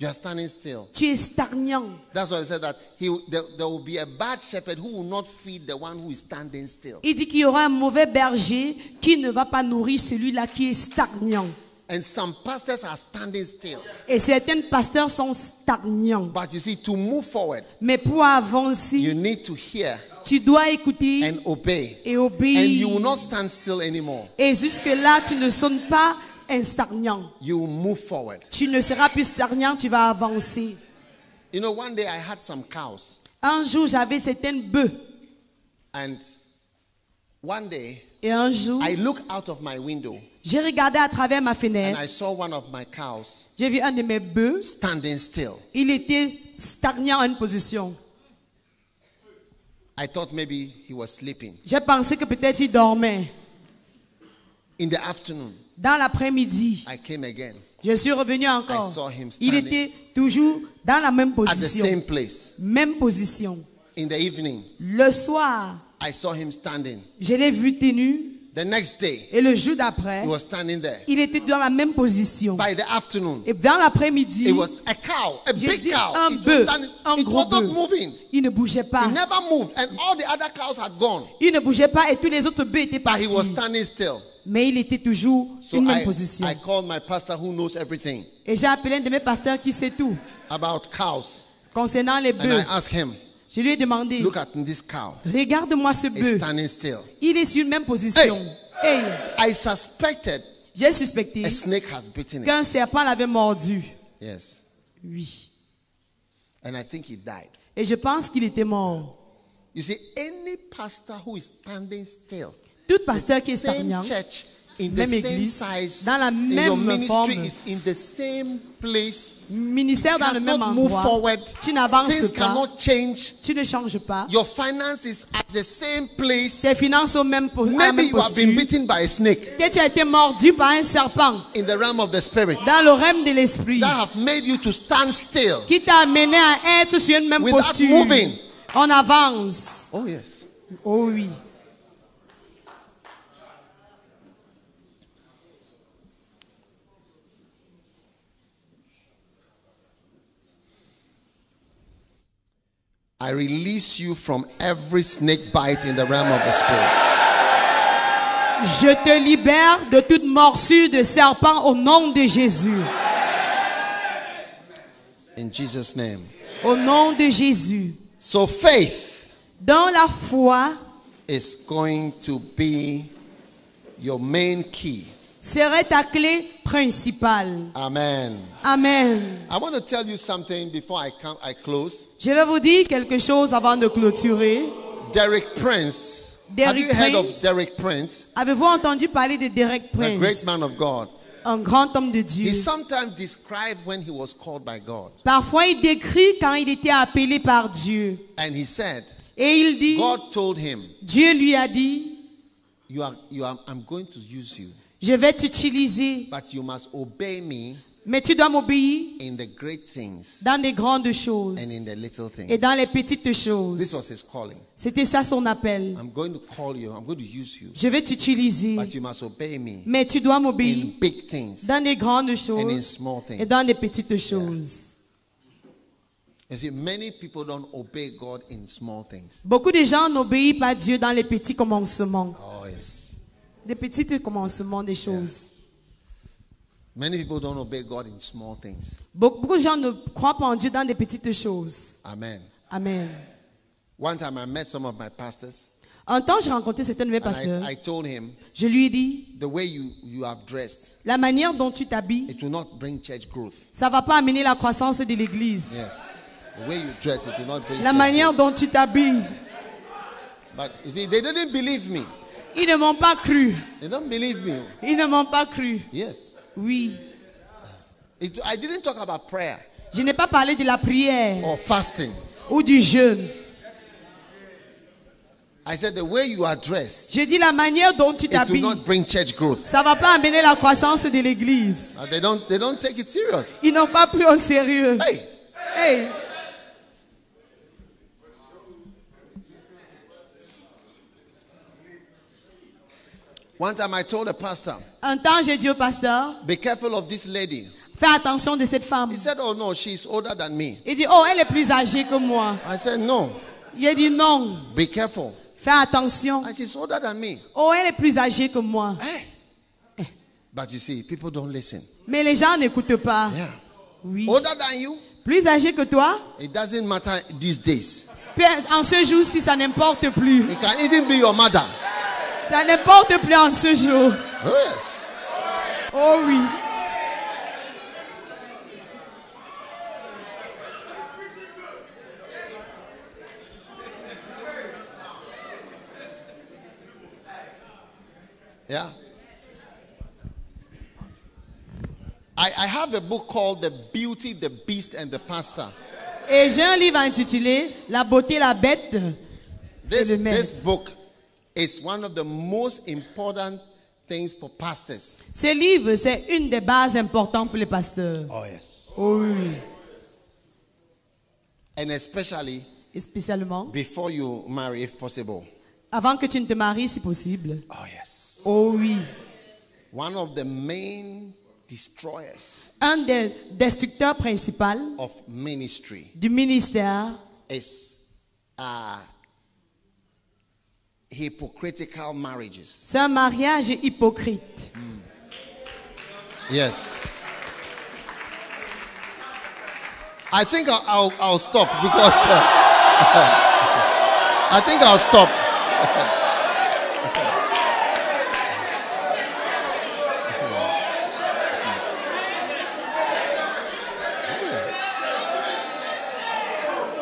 You are standing still. Tu es stagnant. That's why I said that he, there, there will be a bad shepherd who will not feed the one who is standing still. Il dit qu'il y aura un mauvais berger qui ne va pas nourrir celui-là qui est stagnant. And some pastors are standing still. Et certains pasteurs sont stagnants. But you see, to move forward, Mais pour you avancer, need to hear tu dois écouter and obey. et And you will obéir. not stand still anymore. Et jusque-là, tu ne sonnes pas un stagnant. You will move forward. Tu ne seras plus stagnant, tu vas avancer. You know, one day I had some cows, Un jour, j'avais certaines bœufs. and one day Et un jour, I looked out of my window j'ai regardé à travers ma and fenêtre. I saw one of my cows J'ai vu un de mes bœufs. standing still. Il était stagnant en une position. I thought maybe he was sleeping. J'ai pensé que peut-être il dormait. In the afternoon, Dans l'après-midi, I came again je suis revenu I encore. saw him Il standing était toujours dans la même at the position. same place. Même position. In the evening, Le soir, I saw him standing. je l'ai vu tenu. The next day, Et le jour d'après, he was standing there. il était dans la même position. By the afternoon, Et dans l'après-midi, it was a cow, a j'ai big dit cow. un bœuf, un it gros bœuf. moving. Il ne bougeait pas. He never moved, and all the other cows had gone, Il ne bougeait pas et tous les autres bœufs étaient but partis. he was standing still. Mais il était toujours So une même I, position. I called my pastor who knows everything Et j'ai appelé un de mes pasteurs qui sait tout about cows, concernant les and I bœufs. asked him, Je lui ai demandé, "Look at this cow. regarde-moi ce It's bœuf. standing still." Il est sur une même position. Hey, I suspected j'ai suspecté a snake has bitten it. qu'un serpent l'avait mordu. Yes, Oui. and I think he died. Et je pense qu'il était mort. You see, any pastor who is standing still, Tout pasteur qui est stagnant, Même église, size, dans la même forme. is in the same place, ministère dans le même endroit, forward. tu n'avances pas, tu ne changes pas. Your finances at the same place. Tes finances au même, po- à la Maybe même you have been posture. bitten by a snake Que tu as été mordu par un serpent in the realm of the spirit dans le règne de l'esprit that have made you to stand still. qui t'a amené à être sur une même Without posture. moving. On avance. Oh yes. Oh oui. I release you from every snake bite in the realm of the spirit. Je te libère de toute morsure de serpent au nom de Jésus. In Jesus' name. Au nom de Jésus. So faith Dans la foi is going to be your main key. Serait ta clé principale. Amen. Amen. I want to tell you something before I come I close. Je vais vous dire quelque chose avant de clôturer. Derek Prince. have Derek you heard Prince? of Derek Prince? Avez-vous entendu parler de Derek A great Prince, man of God. un grand homme de Dieu? He sometimes described when he was called by God. Parfois, il décrit quand il était appelé par Dieu. And he said, Et il dit, God told him, Dieu lui a dit, you are, you are, I'm going to use you, je vais t'utiliser, but you must obey me mais tu dois m'obéir in the great things dans les grandes choses and in the little et things. dans les petites choses. This was his calling. C'était ça son appel. I'm going to call you, I'm going to use you, Je vais t'utiliser, but you must obey me mais tu dois m'obéir in big things dans les grandes and in choses small et things. dans les petites choses. You see, many people don't obey God in small things. Beaucoup de gens n'obéissent pas Dieu dans les petits commencements, Oh, yes. Des petits commencements des choses. Many people don't obey God in small things. Beaucoup de gens ne croient pas en Dieu dans des petites choses. Amen. Amen. One time I met some of my pastors Un temps, j'ai rencontré certains de mes pasteurs. I, I told him, Je lui ai dit, the way you, you have dressed, la manière dont tu t'habilles, it will not bring church growth. ça va pas amener la croissance de l'église. Yes. The way you dress, it will not bring La manière growth. dont tu t'habilles. But you see, they didn't believe me. Ils ne m'ont pas cru. They don't believe me. Ils ne m'ont pas cru. Yes. Oui. It, I didn't talk about prayer Je n'ai pas parlé de la prière or fasting. ou du jeûne. I said the way you are dressed, Je dis la manière dont tu it will t'habilles. not bring church growth. Ça va pas amener la croissance de l'église. Uh, they don't they don't take it serious. Ils n'ont pas pris au sérieux. Hey, Hey. One time I told a pastor, Un temps, j'ai dit au pasteur, be careful of this lady. fais attention de cette femme. He said, Oh no, she's older than me. Il dit, oh, elle est plus âgée que moi. I said, No, J'ai dit non, be careful. fais attention. And she's older than me. Oh, elle est plus âgée que moi. Hey. But you see, people don't listen. Mais les gens n'écoutent pas. Yeah. Oui. Older than you, Plus âgée que toi, it doesn't matter these days. en ce jour-ci, ça n'importe plus. It can even be your mother. Ça n'importe plus en ce jour. Oh, yes. Oh oui. Yeah. I, I have a book called The Beauty, the Beast, and the Pastor. Et j'ai un livre intitulé La beauté, la bête. This, le maître. this book Ce livre, c'est une des bases importantes pour les pasteurs. Oh, yes. Oh oui. And especially Et spécialement, before you marry, if possible. avant que tu ne te maries, si possible. Oh, yes. Oh oui. One of the main destroyers Un des destructeurs principaux of ministry du ministère, is uh, hypocritical marriages. c'est un mariage hypocrite. Yes. I think I'll, I'll, I'll stop because uh, I think I'll stop.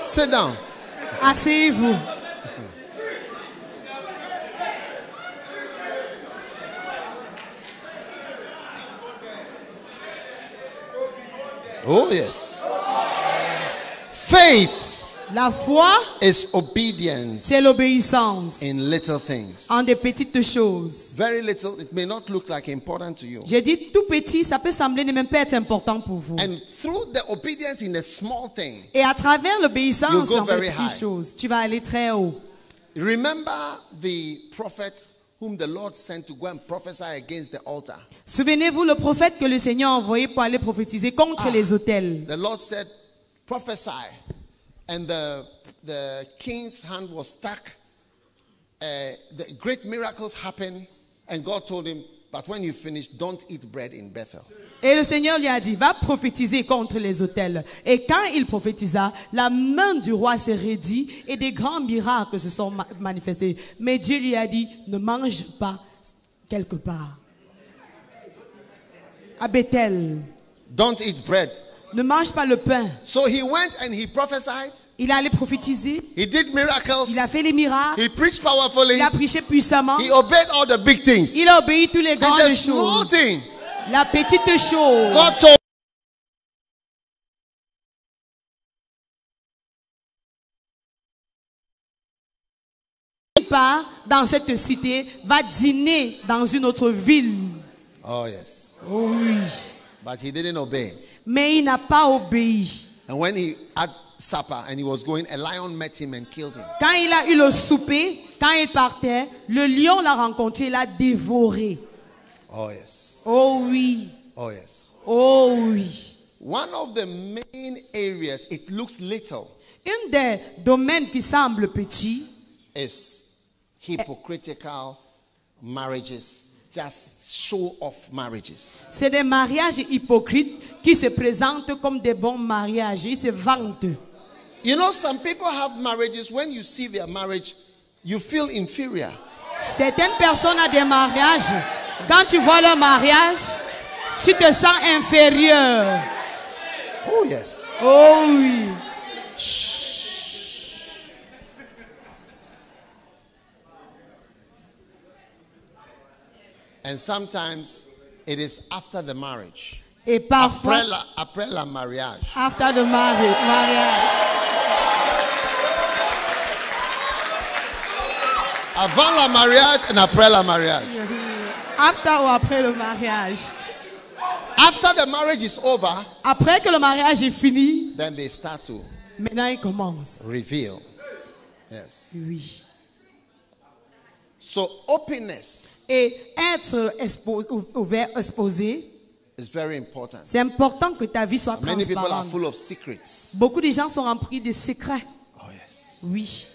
Sit down. Asseyez-vous. Oh, yes. Faith La foi, is obedience c'est l'obéissance in little things. en des petites choses. Very little, it may not look like important to you. J'ai dit tout petit, ça peut sembler ne même pas être important pour vous. And through the obedience in the small thing, Et à travers l'obéissance des very petites high. choses, tu vas aller très haut. remember the prophet whom the Lord sent to go and prophesy against the altar. Souvenez-vous le prophète que le Seigneur a envoyé pour aller prophétiser contre Ah. les autels. The Lord said, prophesy. And the, the king's hand was stuck. Uh, the great miracles happened. And God told him, but when you finish, don't eat bread in Bethel. Et le Seigneur lui a dit, va prophétiser contre les autels. Et quand il prophétisa, la main du roi s'est raidie et des grands miracles se sont ma- manifestés. Mais Dieu lui a dit, ne mange pas quelque part. À Bethel, Don't eat bread. ne mange pas le pain. So he went and he prophesied. Il allait prophétiser, He did miracles. il a fait les miracles, He preached powerfully. il a prêché puissamment, He obeyed all the big things. il a obéi tous les And grandes choses. thing, La petite chose. God told pas dans cette cité, va dîner dans une autre ville. Oh, yes. Oh oui. But he didn't obey. Mais il n'a pas obéi. And when he had supper and he was going, a lion met him and killed him. Quand il a eu le souper, quand il partait, le lion l'a rencontré, l'a dévoré. Oh, yes. Oh oui. Oh, yes. Oh oui. One of the main areas, it looks little, Un des domaines qui semble petit, is hypocritical marriages, just show off marriages. c'est des mariages hypocrites qui se présentent comme des bons mariages. Ils se vantent. You know, some people have marriages, when you see their marriage, you feel inferior. Certaines personnes ont des mariages. Quand tu vois leur mariage, tu te sens inférieur. Oh, yes. Oh oui. And sometimes it is after the marriage. Et Après parfois, la, après la mariage. after the marriage, mariage, Avant la mariage and après la mariage. After ou après le mariage? After the marriage is over, Après que le mariage est fini, then they start to maintenant il commence. reveal. Yes. Oui. So openness Et être expo- ou- ouvert, exposé, is very important. c'est important que ta vie soit Many people are transparente. full of secrets. Beaucoup de gens sont remplis de secrets. Oh yes. Oui.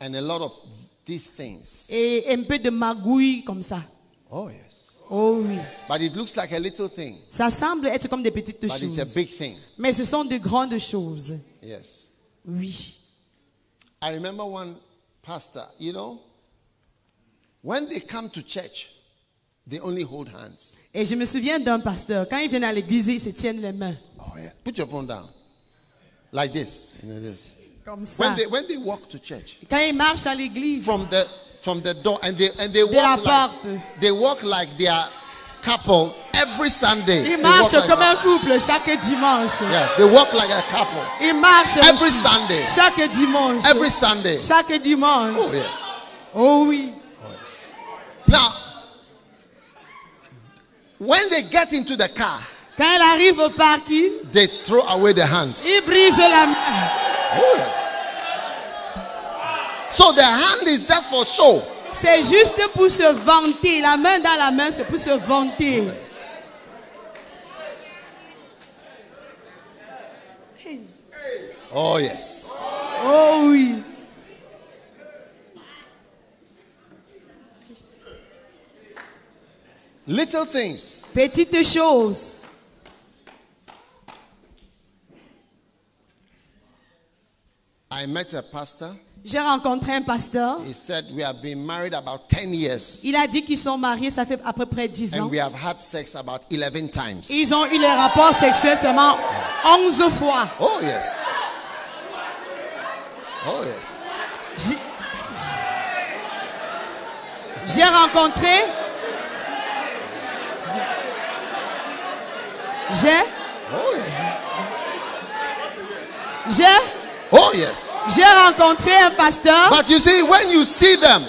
And a lot of these things. Et un peu de magouille comme ça. Oh yes. Oh oui. But it looks like a little thing, Ça semble être comme des petites but it's a big thing. Mais ce sont de grandes choses. Yes. Oui. I remember one pastor, you know, when they come to church, they only hold hands. Et je me souviens d'un pasteur, quand il vient à l'église, il se tiennent les mains. Oh yeah. Put your phone down. Like this. You know this. Comme ça. When they when they walk to church, Quand il marche à l'église, from the from the door and they and they De la walk porte. like they walk like they are couple every Sunday. il They walk like comme un couple chaque dimanche. Yes, they walk like a couple Il marche Every aussi Sunday. chaque dimanche. every Sunday. Chaque dimanche. Oh yes. Oh oui. Oh yes. Now, When they get into the car, Quand elle arrive au parking, they throw away the hands. il brise la main. Oh, yes. So the hand is just for show. C'est juste pour se vanter. La main dans la main, c'est pour se vanter. Oh, yes. Oh oui. Little things. Petites chose. I met a pastor. J'ai rencontré un pasteur. He said, We have been married about 10 years Il a dit qu'ils sont mariés, ça fait à peu près 10 ans. and we have had sex about 11 times. Ils ont eu les rapports sexuels seulement 11 fois. Oh, yes. Oh, yes. J'ai- J'ai rencontré. J'ai. Oh, yes. J'ai. Oh, yes. J'ai rencontré un pasteur. But you see, when you see them,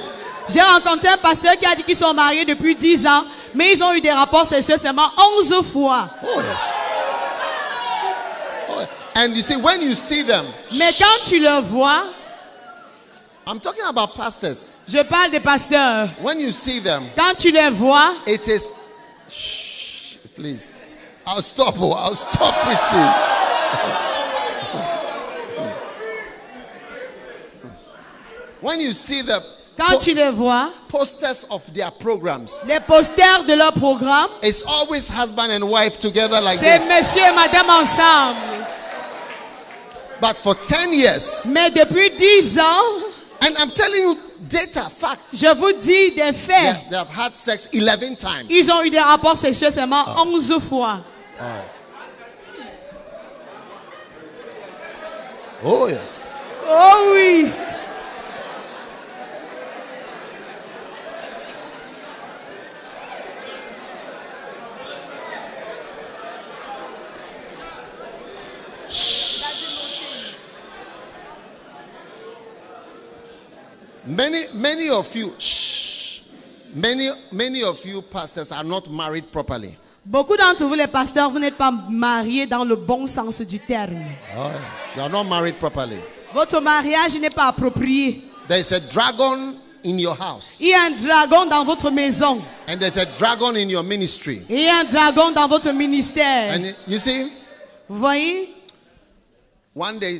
J'ai rencontré un pasteur qui a dit qu'ils sont mariés depuis 10 ans, mais ils ont eu des rapports sexuels seulement 11 fois. oh, yes. Oh. And you see, when you see them, Mais quand tu le vois, I'm talking about pastors. je parle des pasteurs. When you see them, Quand tu les vois, it is. Shh, please. I'll stop. oh, I'll stop preaching. when you see the quand tu les vois, posters of their programs, les posters de leur programme, it's always husband and wife together like c'est this. monsieur et madame ensemble. But for 10 years, Mais depuis 10 ans, and I'm telling you data, facts, je vous dis des they, faits. they have had sex 11 times. Ils ont eu des rapports sexuels seulement ah. 11 fois. Oh, yes. Oh oui. Many, many of you, shh, many, many of you pastors are not married properly. Beaucoup d'entre vous, les pasteurs, vous n'êtes pas mariés dans le bon sens du terme. Oh. You are not married properly. Votre mariage n'est pas approprié. There is a dragon in your house, Il y a un dragon dans votre maison. and there's a dragon in your ministry. Il y a un dragon dans votre ministère. And you see, Vous voyez, one day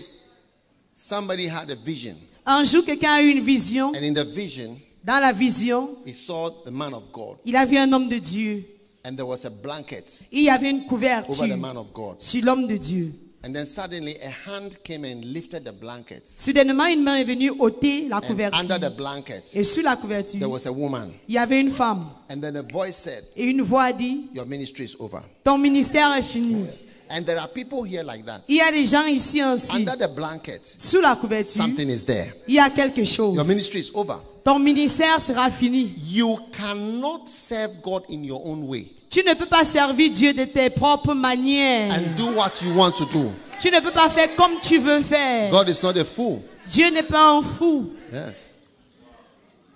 somebody had a vision, un jour, quelqu'un a eu une vision. and in the vision, Dans la vision, he saw the man of God, il a vu un homme de Dieu. and there was a blanket Il y avait une over couverture the man of God. sur l'homme de Dieu. And then suddenly a hand came and lifted the blanket. Soudainement, une main est venue ôter la And under the couverture. blanket, Et sur la there couverture, was a woman. il y avait une femme. And then a voice said, Et une voix a dit, Your ministry is over. ton ministère est fini. And there are people here like that. Il y a des gens ici ainsi. Under the blanket, Sous la couverture, something is there. il y a quelque chose. Your ministry is over. Ton ministère sera fini. You cannot serve God in your own way Tu ne peux pas servir Dieu de tes propres manières. and do what you want to do. Tu ne peux pas faire comme tu veux faire. God is not a fool. Dieu n'est pas un fou. Yes.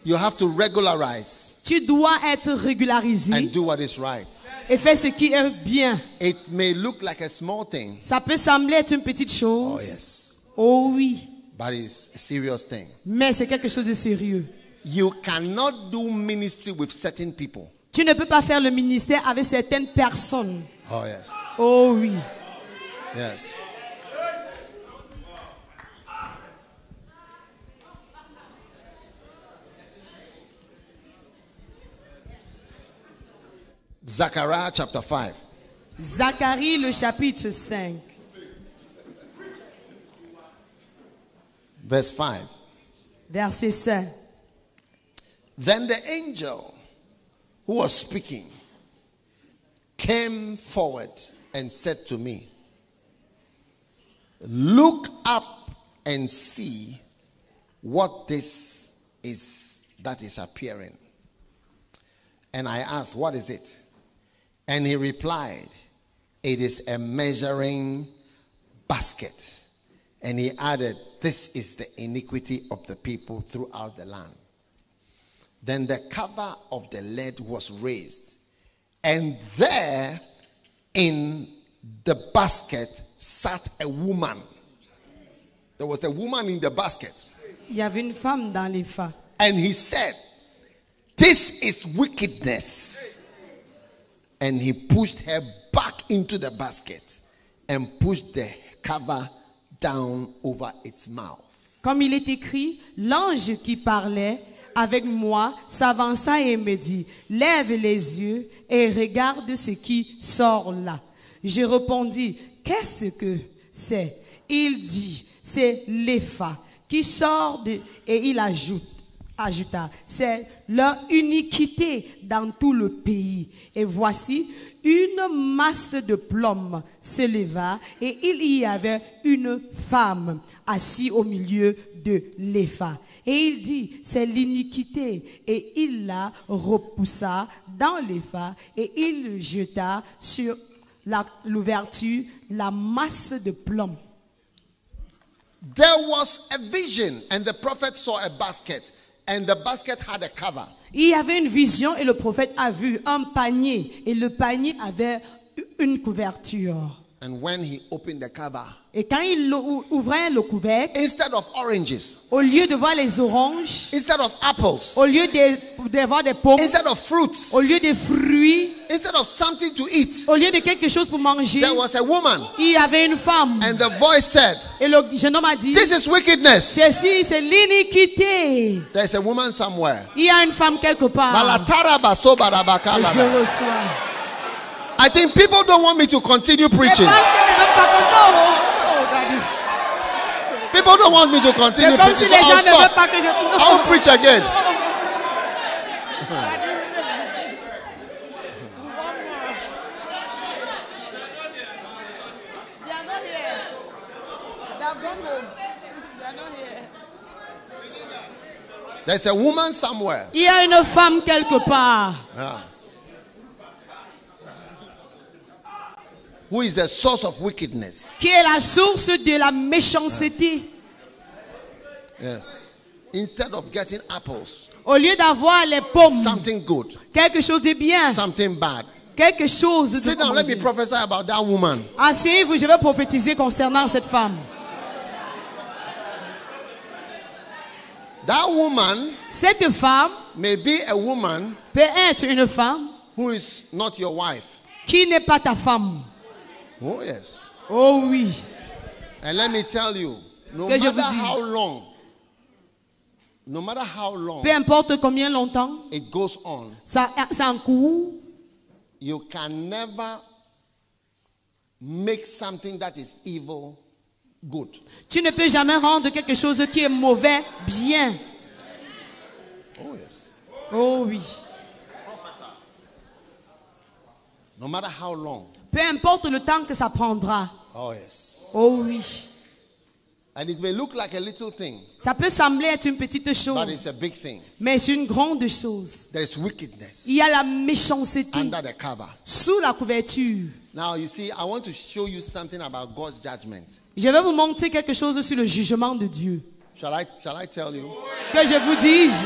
You have to regularize Tu dois être régularisé and do what is right. Et faire ce qui est bien. It may look like a small thing. Ça peut sembler être une petite Oh, chose. yes. Oh oui. But it's a serious thing. Mais c'est quelque chose de sérieux. You cannot do ministry with certain people. Tu ne peux pas faire le ministère avec certaines personnes. Oh, yes. Oh oui. Yes. Zechariah chapter 5. Zacharie le chapitre 5, Verse 5. verset 5. Then the angel who was speaking came forward and said to me, Look up and see what this is that is appearing. And I asked, What is it? And he replied, It is a measuring basket. And he added, This is the iniquity of the people throughout the land. Then the cover of the lid was raised, And there in the basket sat a woman. There was a woman in the basket. Il y avait une femme dans les. And he said, This is wickedness. And he pushed her back into the basket and pushed the cover down over its mouth. Comme il est écrit, l'ange qui parlait avec moi s'avança et me dit, lève les yeux et regarde ce qui sort là. Je répondis, qu'est-ce que c'est? Il dit, c'est l'EPHA qui sort de... Et il ajoute, ajouta, c'est leur iniquité dans tout le pays. Et voici, une masse de plomb s'éleva et il y avait une femme assise au milieu de l'EPHA. Et il dit, c'est l'iniquité. Et il la repoussa dans l'EPHA et il jeta sur l'ouverture la masse de plomb. There was a vision, and the prophet saw a basket, and the basket had a cover. Il y avait une vision et le prophète a vu un panier et le panier avait une couverture. And when he opened the cover, Et quand il ou- ouvrait le couvercle, instead of oranges, au lieu de voir les oranges, instead of apples, au lieu de, de voir des pommes, instead of fruits, au lieu de fruits, instead of something to eat, au lieu de quelque chose pour manger, there was a woman. il y avait une femme. And the voice said, Et le jeune homme a dit, This is wickedness. ceci c'est l'iniquité. There's a woman somewhere. Il y a une femme quelque part. Je reçois. I think people don't want me to continue C'est preaching. pas que je veux pas qu'on- oh, oh, daddy. People don't want me to continue C'est comme si preaching. les So gens I'll ne veulent stop. pas que je. I won't preach again. There's a woman somewhere. Il y a une femme quelque part who is the source of wickedness. qui est la source de la méchanceté. Yes. Instead of getting apples, Au lieu d'avoir les pommes, something good, quelque chose de bien, something bad. quelque chose de Sit down, let me manger. prophesy about that woman. Asseyez-vous, je vais prophétiser concernant cette femme. That woman Cette femme may be a woman peut être une femme who is not your wife. qui n'est pas ta femme. Oh, yes. Oh oui. And let me tell you, no Que matter how long, no matter how long Peu importe combien longtemps, it goes on, ça, ça en court. you can never make something that is evil good. Tu ne peux jamais rendre quelque chose qui est mauvais bien. Oh, yes. Oh oui. No matter how long. Peu importe le temps que ça prendra. Oh, yes. Oh oui. And it may look like a little thing, Ça peut sembler être une petite but chose, it's a big thing. mais c'est une grande chose. There's wickedness Il y a la méchanceté under the cover. sous la couverture. Now, you see, I want to show you something about God's judgment. Je vais vous montrer quelque chose sur le jugement de Dieu. Shall I, shall I tell you? Que je vous dise,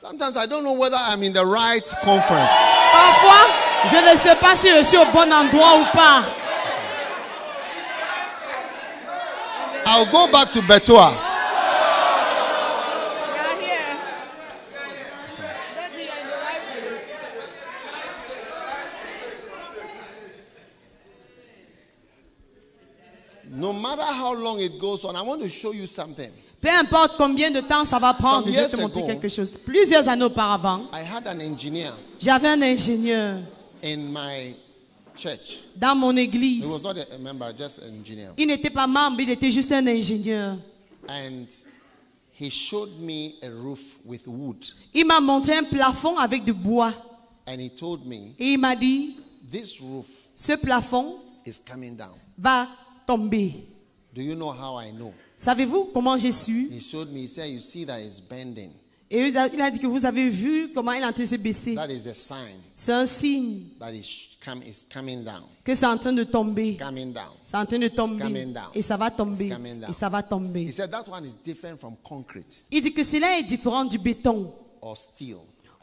Sometimes I don't know whether I'm in the right conference. parfois, je ne sais pas si je suis au bon endroit ou pas. I'll go back to Betoa. No matter how long it goes on, I want to show you something. Peu importe combien de temps ça va prendre, Some je vais te montrer ago- quelque chose. Plusieurs années auparavant, I had an engineer j'avais un ingénieur in my church. dans mon He église. was not a member, just an engineer. Il n'était pas membre, il était juste un ingénieur. And he showed me a roof with wood. Il m'a montré un plafond avec du bois. And he told me, Et il m'a dit, This roof ce plafond is coming down. va tomber. Do you know how I know? Savez-vous comment j'ai su? He showed me, he said, You see that it's bending. Et il a il a dit que vous avez vu comment il est en train de se baisser. That is the sign C'est un signe that is come is coming down. que c'est en train de tomber. Coming down. C'est en train de coming tomber. down. Et ça va tomber. It's coming down. Et ça va He tomber. said that one is different from concrete Il dit que cela est différent du béton or steel.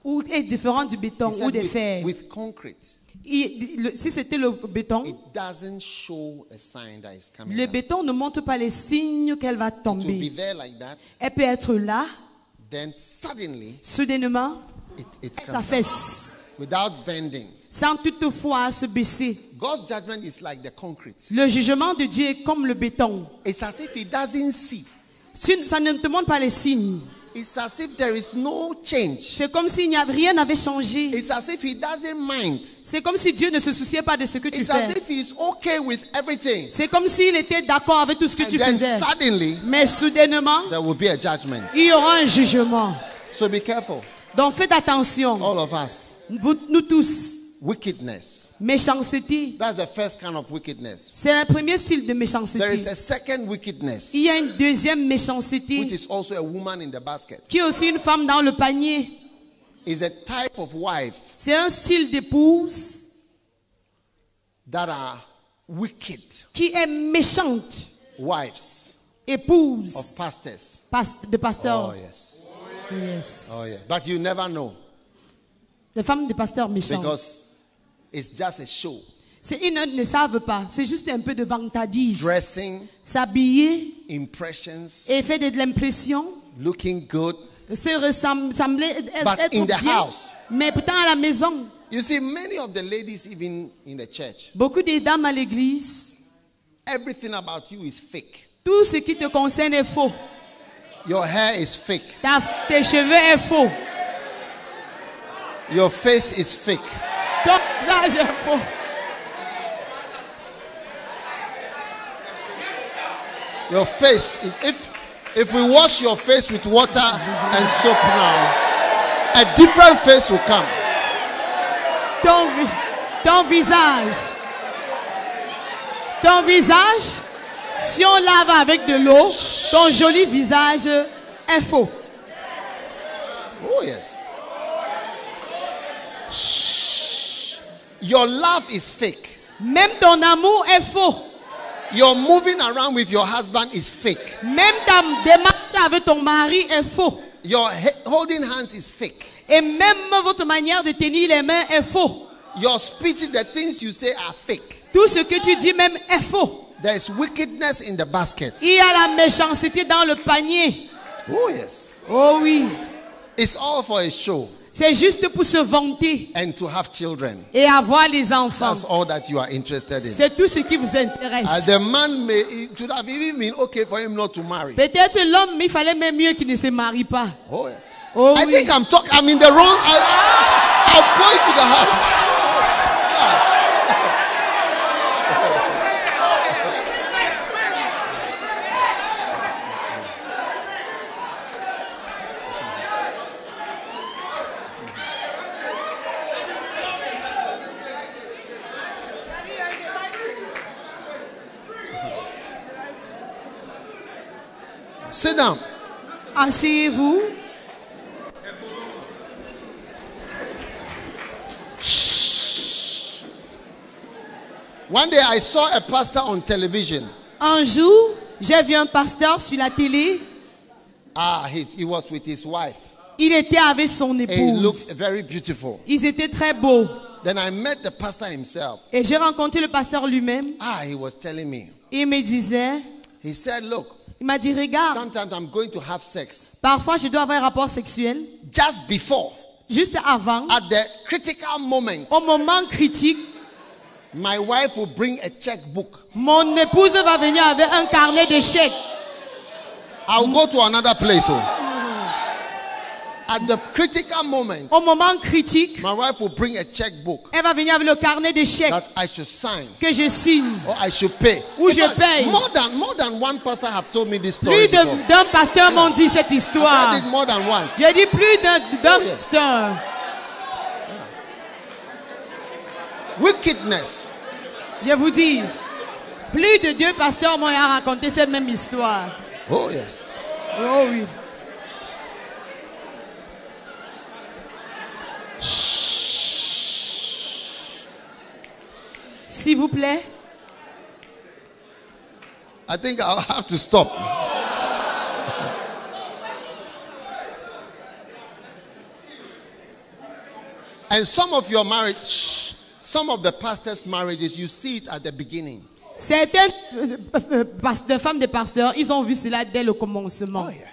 ou est différent du béton He ou said des with, fers. with concrete, Il- le- si c'était le béton, it doesn't show a sign that it's coming. le béton ne montre pas les signes qu'elle va It will be tomber. there like that. Elle peut être là, Then suddenly soudainement, it, it elle s'affaisse, without bending. sans toutefois se baisser. God's judgment is like the concrete. Le jugement de Dieu est comme le béton. It's as if He doesn't see. Si- Ça ne te montre pas les signes. It's as if there is no change. C'est comme si rien n'avait changé. It's as if He doesn't mind. C'est comme si Dieu ne se souciait pas de ce que tu It's as if He's okay with everything. C'est comme s'il était d'accord avec tout ce que And tu then faisais. suddenly Mais soudainement, there will be a judgment. il y aura un jugement. So be careful. Donc faites attention. All of us. Vous, nous tous. Wickedness. Méchanceté. That's the first kind of wickedness. C'est le premier style de There is méchanceté. a second wickedness, Il y a une deuxième which méchanceté is also a woman in the basket. qui est aussi une femme dans le panier. Is a type of wife C'est un style d'épouse that are wicked qui est méchante. wives Épouse of pastors. past- de pasteur. Oh yes. Yes. Oh yeah. But you never know Des femmes de pasteurs méchants. because it's just a show. C'est ils ne, ne savent pas. C'est juste un peu de vantardise. Dressing, S'habiller impressions, et faire de l'impression. looking good. Se ressembler, But être in the bien. house. Mais pourtant à la maison, You see, many of the ladies, even in the church, beaucoup de dames à l'église, everything about you is fake. tout ce qui te concerne est faux. Your hair is fake. Ta- tes cheveux est faux. Your face is fake. Ton visage est. Your face, if if we wash your face with water and soap now, a different face will come. Ton, ton visage. Ton visage, si on lave avec de l'eau, ton joli visage est faux. Oh yes. Your love is fake. Même ton amour est faux. Your moving around with your husband is fake. Même ta démarche avec ton mari est faux. Your holding hands is fake. Et même votre manière de tenir les mains est faux. Your speech, the things you say are fake. Tout ce que tu dis même est faux. There is wickedness in the basket. Il y a la méchanceté dans le panier. Oh yes. Oh oui. It's all for a show C'est juste pour se vanter and to have children. et avoir les enfants. That's all that you are interested in. C'est tout ce qui vous intéresse. Uh, the man may it should have even been okay for him not to marry. Peut-être l'homme, il fallait même mieux qu'il ne se marie pas. Oh, yeah. Oh I oui. think I'm talking. I'm in the wrong. I, I'm going to the heart. Sit down. Asseyez-vous. One day I saw a pastor on television. Un jour, j'ai vu un pasteur sur la télé. Ah, he, he was with his wife. Il était avec son And he épouse. looked very beautiful. Ils étaient très beaux. Then I met the pastor himself. Et j'ai rencontré le pasteur lui-même. Ah, he was telling me. Il me disait, He said, Look, il m'a dit, regarde, sometimes I'm going to have sex. parfois je dois avoir un rapport sexuel. Just before, Juste avant, at the critical moment, au moment critique, my wife will bring a checkbook. mon épouse va venir avec un carnet de chèques. I'll go to another place. Oh. At the critical moment, Au moment critique, my wife will bring a checkbook elle va venir avec le carnet de chèques that I should sign que je signe. or I should pay. Ou je fact, paye. More than more than one pastor have told me this story. Plus d'un pasteur m'ont dit cette histoire. did more than once. J'ai dit plus d'un Oh, pasteur. Wickedness. Je vous dis, plus de deux pasteurs m'ont raconté cette même histoire. Oh yes. Oh oui. S'il vous plaît, I think I'll have to stop. And some of your marriage, some of the pastors' marriages, you see it at the beginning. Certaines euh, euh, pasteurs, femmes de pasteurs, ils ont vu cela dès le commencement. Oh, yeah.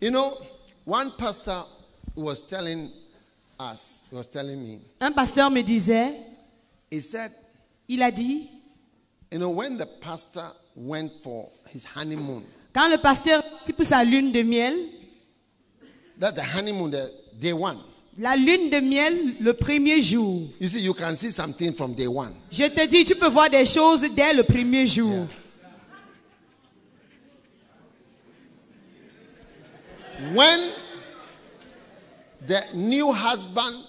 You know, one pastor was telling us, he was telling me, Un pasteur me disait, he said, il a dit, you know, when the pastor went for his honeymoon, quand le pasteur est pour sa lune de miel, that the honeymoon, the day one, la lune de miel, le premier jour, you see, you can see something from day one. je te dis, tu peux voir des choses dès le premier jour. When the new husband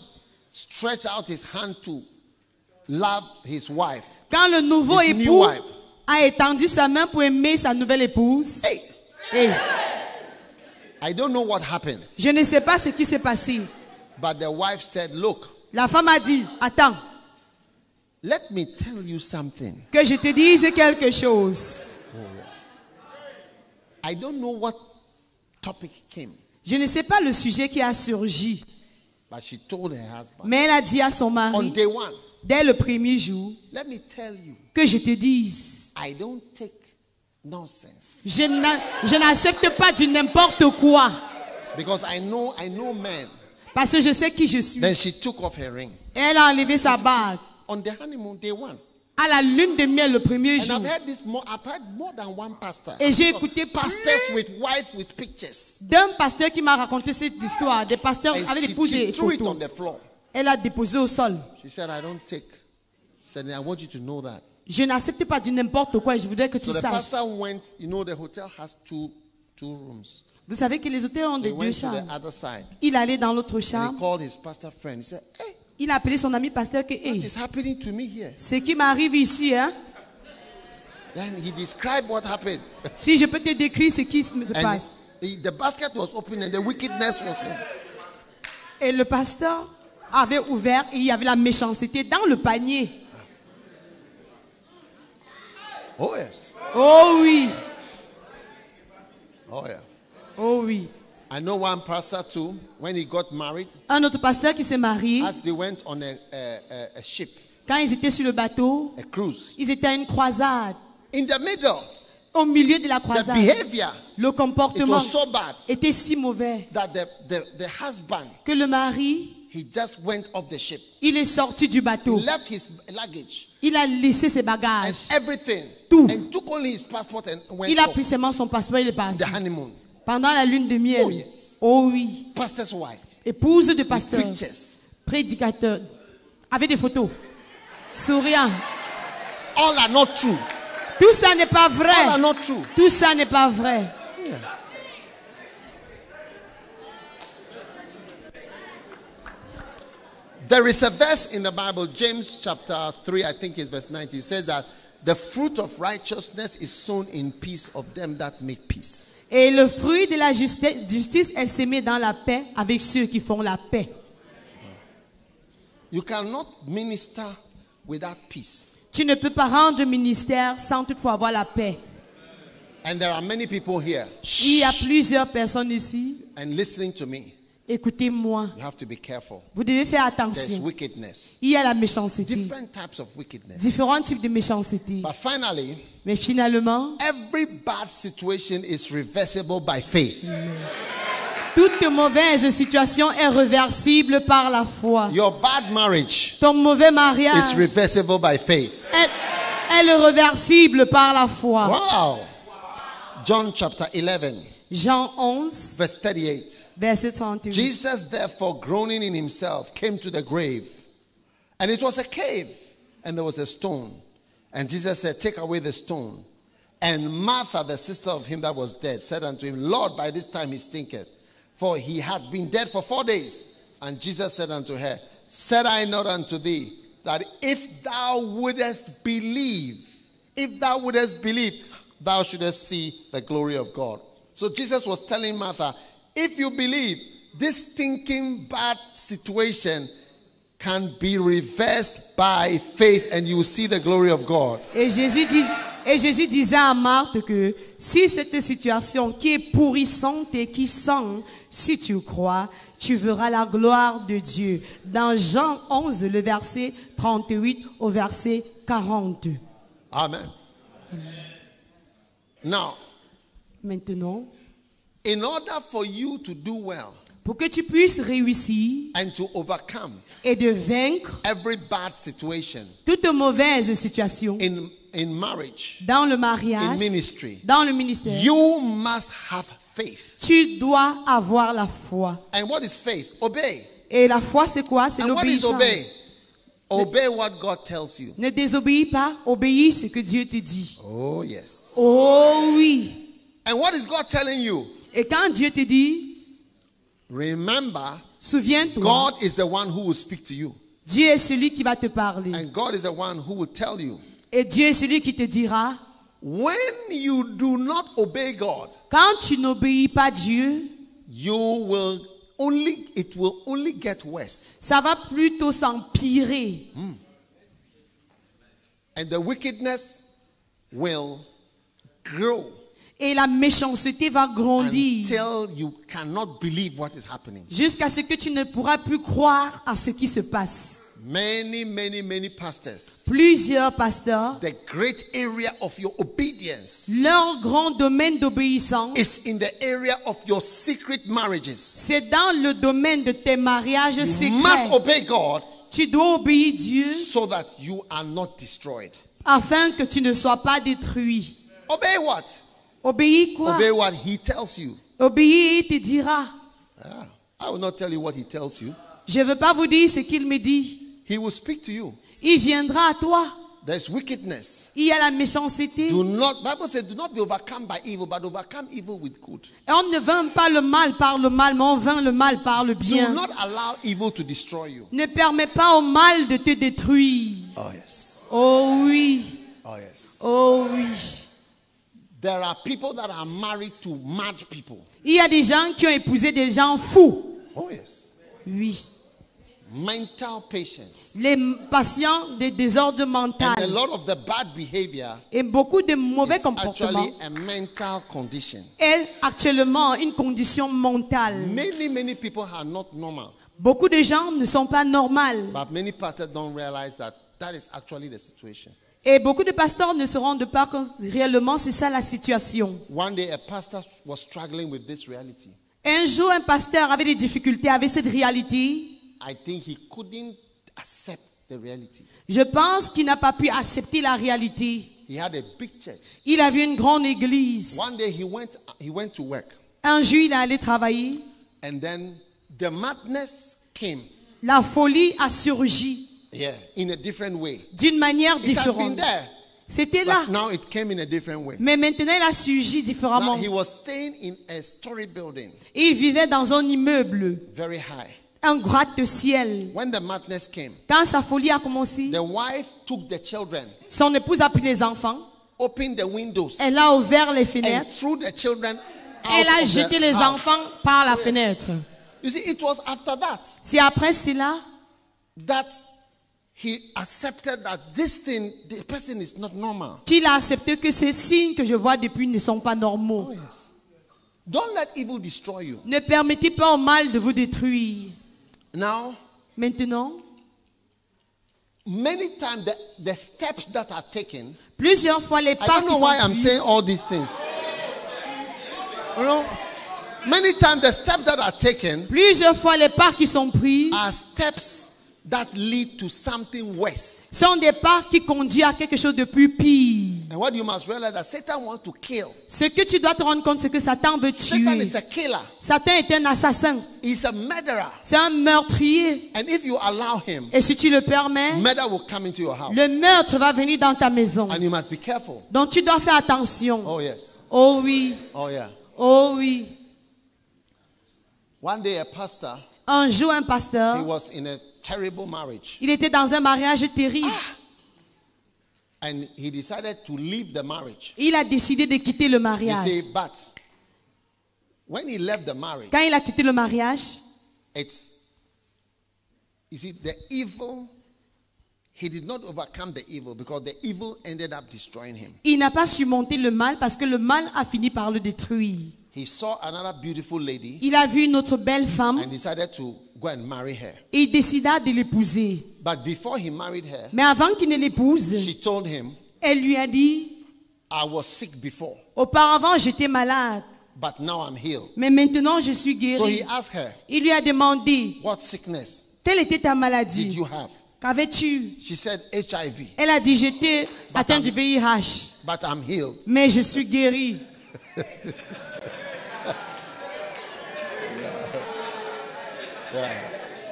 stretched out his hand to love his wife, Quand le nouveau His new époux wife. a étendu sa main pour aimer sa nouvelle épouse, hey, et I don't know what happened, je ne sais pas ce qui s'est passé. but the wife said, Look, La femme a dit, attends, let me tell you something. que je te dise quelque chose. Oh, yes. I don't know what topic came, Je ne sais pas le sujet qui a surgi, but she told her husband mais elle a dit à son on mari, day one, dès le premier jour, Let me tell you, que je te dise, I don't take nonsense je n'a- je n'accepte pas du n'importe quoi, because I know I know men. parce que je sais qui je suis. Then she took off her ring Et elle a enlevé sa bague on the honeymoon day one. à la lune de miel le premier And jour. I've heard this more. I've heard more than one pastor. Et j'ai écouté pastors with wife with pictures. D'un pasteur qui m'a raconté cette histoire, des pasteurs And avec she, des épouses she et threw it on photos. the floor. Elle a déposé au sol. She said, "I don't take." Said, "I want you to know that." Je n'accepte pas du n'importe quoi et je voudrais que tu So the saches. pastor went. You know, the hotel has two two rooms. Vous savez que les hôtels ont He des deux chambres. Il allait dans l'autre chambre. called his pastor friend. He said, "Hey, Il a appelé son ami pasteur que, hey, is happening to me here?" ce qui m'arrive ici, hein, Then he described what happened. si je peux te décrire ce qui se passe. the, basket was open and the wickedness was. Et le pasteur avait ouvert et il y avait la méchanceté dans le panier. Oh yes. Oh oui, Oh yeah. oh oui. I know one pastor too. When he got married, Un autre pasteur qui s'est marié, as they went on a, a, a, a ship, quand ils étaient sur le bateau, a cruise, ils étaient à une croisade. in the middle, Au milieu de la the croisade, behavior le it comportement was so bad était si mauvais that the, the, the husband que le mari, he just went off the ship. il est sorti du He bateau. left his luggage Il a laissé ses and bagages. everything, Tout. and took only his passport and went Il a pris seulement son passeport et il est parti. the honeymoon. Pendant la lune de miel. Oh, yes. Oh oui. Pastor's wife, Épouse de with pasteur. pictures. Prédicateur. Avec des photos. Souriant. All are not true. Tout ça n'est pas All are vrai. not true. Tout ça n'est pas vrai. There is a verse in the Bible, James chapter 3, I think it's verse 90. It says that the fruit of righteousness is sown in peace of them that make peace. Et le fruit de la justi- justice est semé dans la paix avec ceux qui font la paix. You cannot minister without peace. Tu ne peux pas rendre ministère sans toutefois avoir la paix. And there are many people here Il y a plusieurs personnes ici. and listening to me. Écoutez-moi. You have to be careful. Vous devez faire There's attention. wickedness, Il y a la méchanceté. different types of wickedness. Différents types de méchanceté. But finally, Mais finalement, every bad situation is reversible by faith. toute mauvaise situation est réversible par la foi. Your bad marriage Ton mauvais is mariage reversible by faith. est, est réversible par la foi. Wow. John chapter 11, Jean 11, verse 38. verset 38. Jesus, therefore, groaning in himself, came to the grave. And it was a cave, and there was a stone. And Jesus said, Take away the stone. And Martha, the sister of him that was dead, said unto him, Lord, by this time he stinketh, for he had been dead for four days. And Jesus said unto her, Said I not unto thee, that if thou wouldest believe, if thou wouldest believe, thou shouldest see the glory of God. So Jesus was telling Martha, if you believe, this thinking bad situation can be reversed by faith and you will see the glory of God. Et Jésus, dis- Et Jésus disait à Marthe que si cette situation qui est pourrissante et qui sent, si tu crois, tu verras la gloire de Dieu. Dans Jean 11, le verset 38 au verset 40. Amen. Now, Maintenant, in order for you to do well pour que tu puisses réussir and to overcome et de vaincre every bad situation toute mauvaise situation in, in marriage, dans le in mariage, ministry, dans le ministère, you must have faith. tu dois avoir la foi. And what is faith? Obey. Et la foi, c'est quoi? C'est l'obéissance. obey? Obey what God tells you. Ne désobéis pas, obéis ce que Dieu te dit. Oh, yes. Oh oui. And what is God telling you? Et quand Dieu te dit, Remember, souviens-toi, God is the one who will speak to you. Dieu est celui qui va te parler. And God is the one who will tell you. Et Dieu est celui qui te dira, When you do not obey God, quand tu n'obéis pas Dieu, you will only it will only get worse. ça va plutôt s'empirer. Hmm. And the wickedness will grow Et la méchanceté va grandir until you cannot believe what is happening. jusqu'à ce que tu ne pourras plus croire à ce qui se passe. Many, many, many pastors, Plusieurs pasteurs, the great area of your obedience leur grand domaine d'obéissance, is in the area of your secret marriages. c'est dans le domaine de tes mariages You must secrets. obey God Tu dois obéir Dieu so that you are not destroyed. afin que tu ne sois pas détruit. Obey what? Obéis quoi? Obey what He tells you. Obéis il te dira. Ah, I will not tell you what He tells you. Je ne veux pas vous dire ce qu'il me dit. He will speak to you. Il viendra à toi. There's wickedness. Il y a la méchanceté. Do not Bible says do not be overcome by evil, but overcome evil with good. Et on ne vainc pas le mal par le mal, mais on vainc le mal par le Do bien. not allow evil to destroy you. Ne permets pas au mal de te détruire. Oh yes. Oh oui. Oh yes. Oh oui. There are people that are married to mad people. Il y a des gens qui ont épousé des gens fous. Oh yes. Oui. Mental patients. Les patients des désordres mentaux And a lot of the bad behavior et beaucoup de mauvais is comportements actually a mental condition. est actuellement une condition mentale. Many, many people are not normal. Beaucoup de gens ne sont pas normales. But many pastors don't realize that that is actually the situation. Et beaucoup de pasteurs ne se rendent pas compte réellement c'est ça la situation. One day, a pastor was struggling with this reality. Un jour, un pasteur avait des difficultés avec cette réalité. I think he couldn't accept the reality. Je pense qu'il n'a pas pu accepter la réalité. He had a big church. Il avait une grande église. One day he went he went to work Un jour, il est allé travailler. and then the madness came. La folie a surgi Yeah, in a different way. d'une manière It différente. C'était là. Now it came in a different way. Mais maintenant, il a surgi Now différemment. he was staying in a story building, Il vivait dans un immeuble, very high. un gratte-ciel. When the madness came, Quand sa folie a commencé, the wife took the children, son épouse a pris les enfants. opened the windows, Elle a ouvert les and fenêtres. threw the children Elle a out jeté les house. enfants par la Yes. fenêtre. You see, it was after that C'est après cela that qu'il a accepté que ces signes que je vois depuis ne sont pas normaux. Oh, yes. Don't let evil destroy you. Ne permettez pas au mal de vous détruire. Now, Maintenant, many times the, the steps that are taken, plusieurs fois les I pas don't qui know sont why I'm saying all these things. You know, many times the steps that are taken plusieurs fois les pas qui sont pris are steps that lead to something worse. qui conduisent à quelque chose de plus pire. And what you must realize that Satan wants to kill. Ce que tu dois te rendre compte, c'est que Satan veut Satan tuer. is a killer. Satan est un assassin. He's a murderer. C'est un meurtrier. And if you allow him, Et si tu le permets, murder will come into your house. le meurtre va venir dans ta maison. And you must be careful. Donc tu dois faire attention. Oh, yes. Oh oui, Oh, yeah. oh oui. One day, a pastor, Un jour, un he pasteur, was in a terrible marriage. il était dans un mariage terrible. And he decided to leave the marriage. Il a décidé de quitter le You mariage. see, but when he left the marriage, Quand il a quitté le mariage, it's, you see, the evil he did not overcome the evil because the evil ended up destroying him. Il n'a pas surmonté le mal parce que le mal a fini par le détruire. He saw another beautiful lady Il a vu une autre belle femme and decided to go and marry her. et il décida de l'épouser. But before he married her, Mais avant qu'il ne l'épouse, she told him, elle lui a dit, I was sick before, auparavant j'étais malade, but now I'm healed. mais maintenant je suis So he asked her, Il lui a demandé, What sickness quelle était ta did maladie you have? Qu'avais-tu? She said, HIV, Elle a dit, j'étais atteinte du VIH, but I'm healed. mais je suis guérie.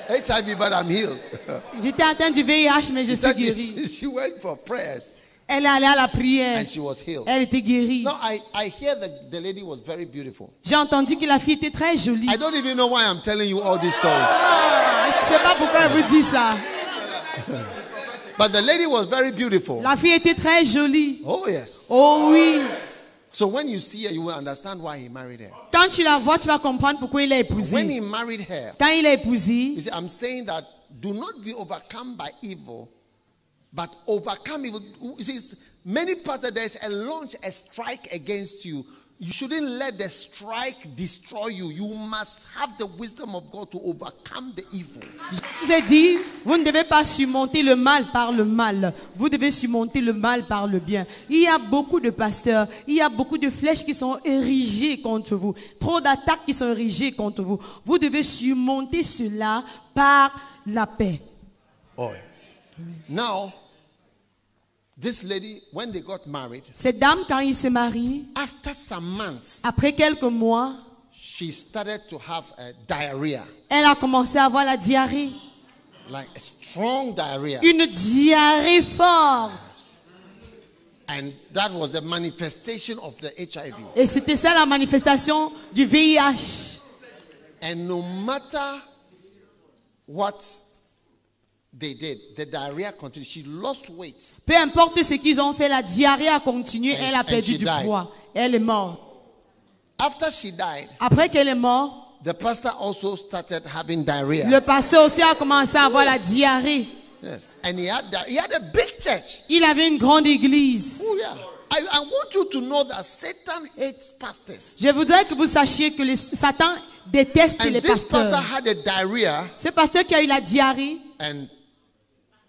HIV, but I'm healed. J'étais atteinte du VIH, mais je suis guérie. she, went for prayers Elle est allée à la prière. and she was healed. Elle était guérie. Now I, I hear that the lady was very beautiful. J'ai entendu que la fille était très jolie. I don't even know why I'm telling you all these stories. Ah, Je ne sais pas pourquoi elle vous dit ça. But the lady was very beautiful. La fille était très jolie. Oh yes. Oh oui. So when you see her, you will understand why he married her. Quand tu la vois, tu vas comprendre pourquoi il l'a When he married her, Quand il l'a épousée, you see, I'm saying that do not be overcome by evil, but overcome evil. You see, many pastors there's a launch, a strike against you. You shouldn't let the strike destroy you. You must have the wisdom of God to overcome the evil. je vous ai dit, vous ne devez pas surmonter le mal par le mal. Vous devez surmonter le mal par le bien. Il y a beaucoup de pasteurs, il y a beaucoup de flèches qui sont érigées contre vous. Trop d'attaques qui sont érigées contre vous. Vous devez surmonter cela par la paix. Oh. Now, this lady, when they got married, Cette dame, quand il s'est marié, after some months, après quelques mois, she started to have a diarrhea, elle a commencé à avoir la diarrhée. like a strong diarrhea. Une diarrhée forte. And that was the manifestation of the HIV. Et c'était ça la manifestation du VIH. And no matter what they did, the diarrhea continued. She lost weight. Peu importe ce qu'ils ont fait, la diarrhée a continué. And- Elle a perdu du died. poids. Elle est morte. After she died, Après qu'elle est morte, the pastor also started having diarrhea. le pasteur aussi a commencé à avoir la diarrhée. Yes. And he had he had a big church. Il avait une grande église. Oh yeah. I, I want you to know that Satan hates pastors. Je voudrais que vous sachiez que Satan déteste And les this pastor pasteurs. had a diarrhea Ce pasteur qui a eu la diarrhée, and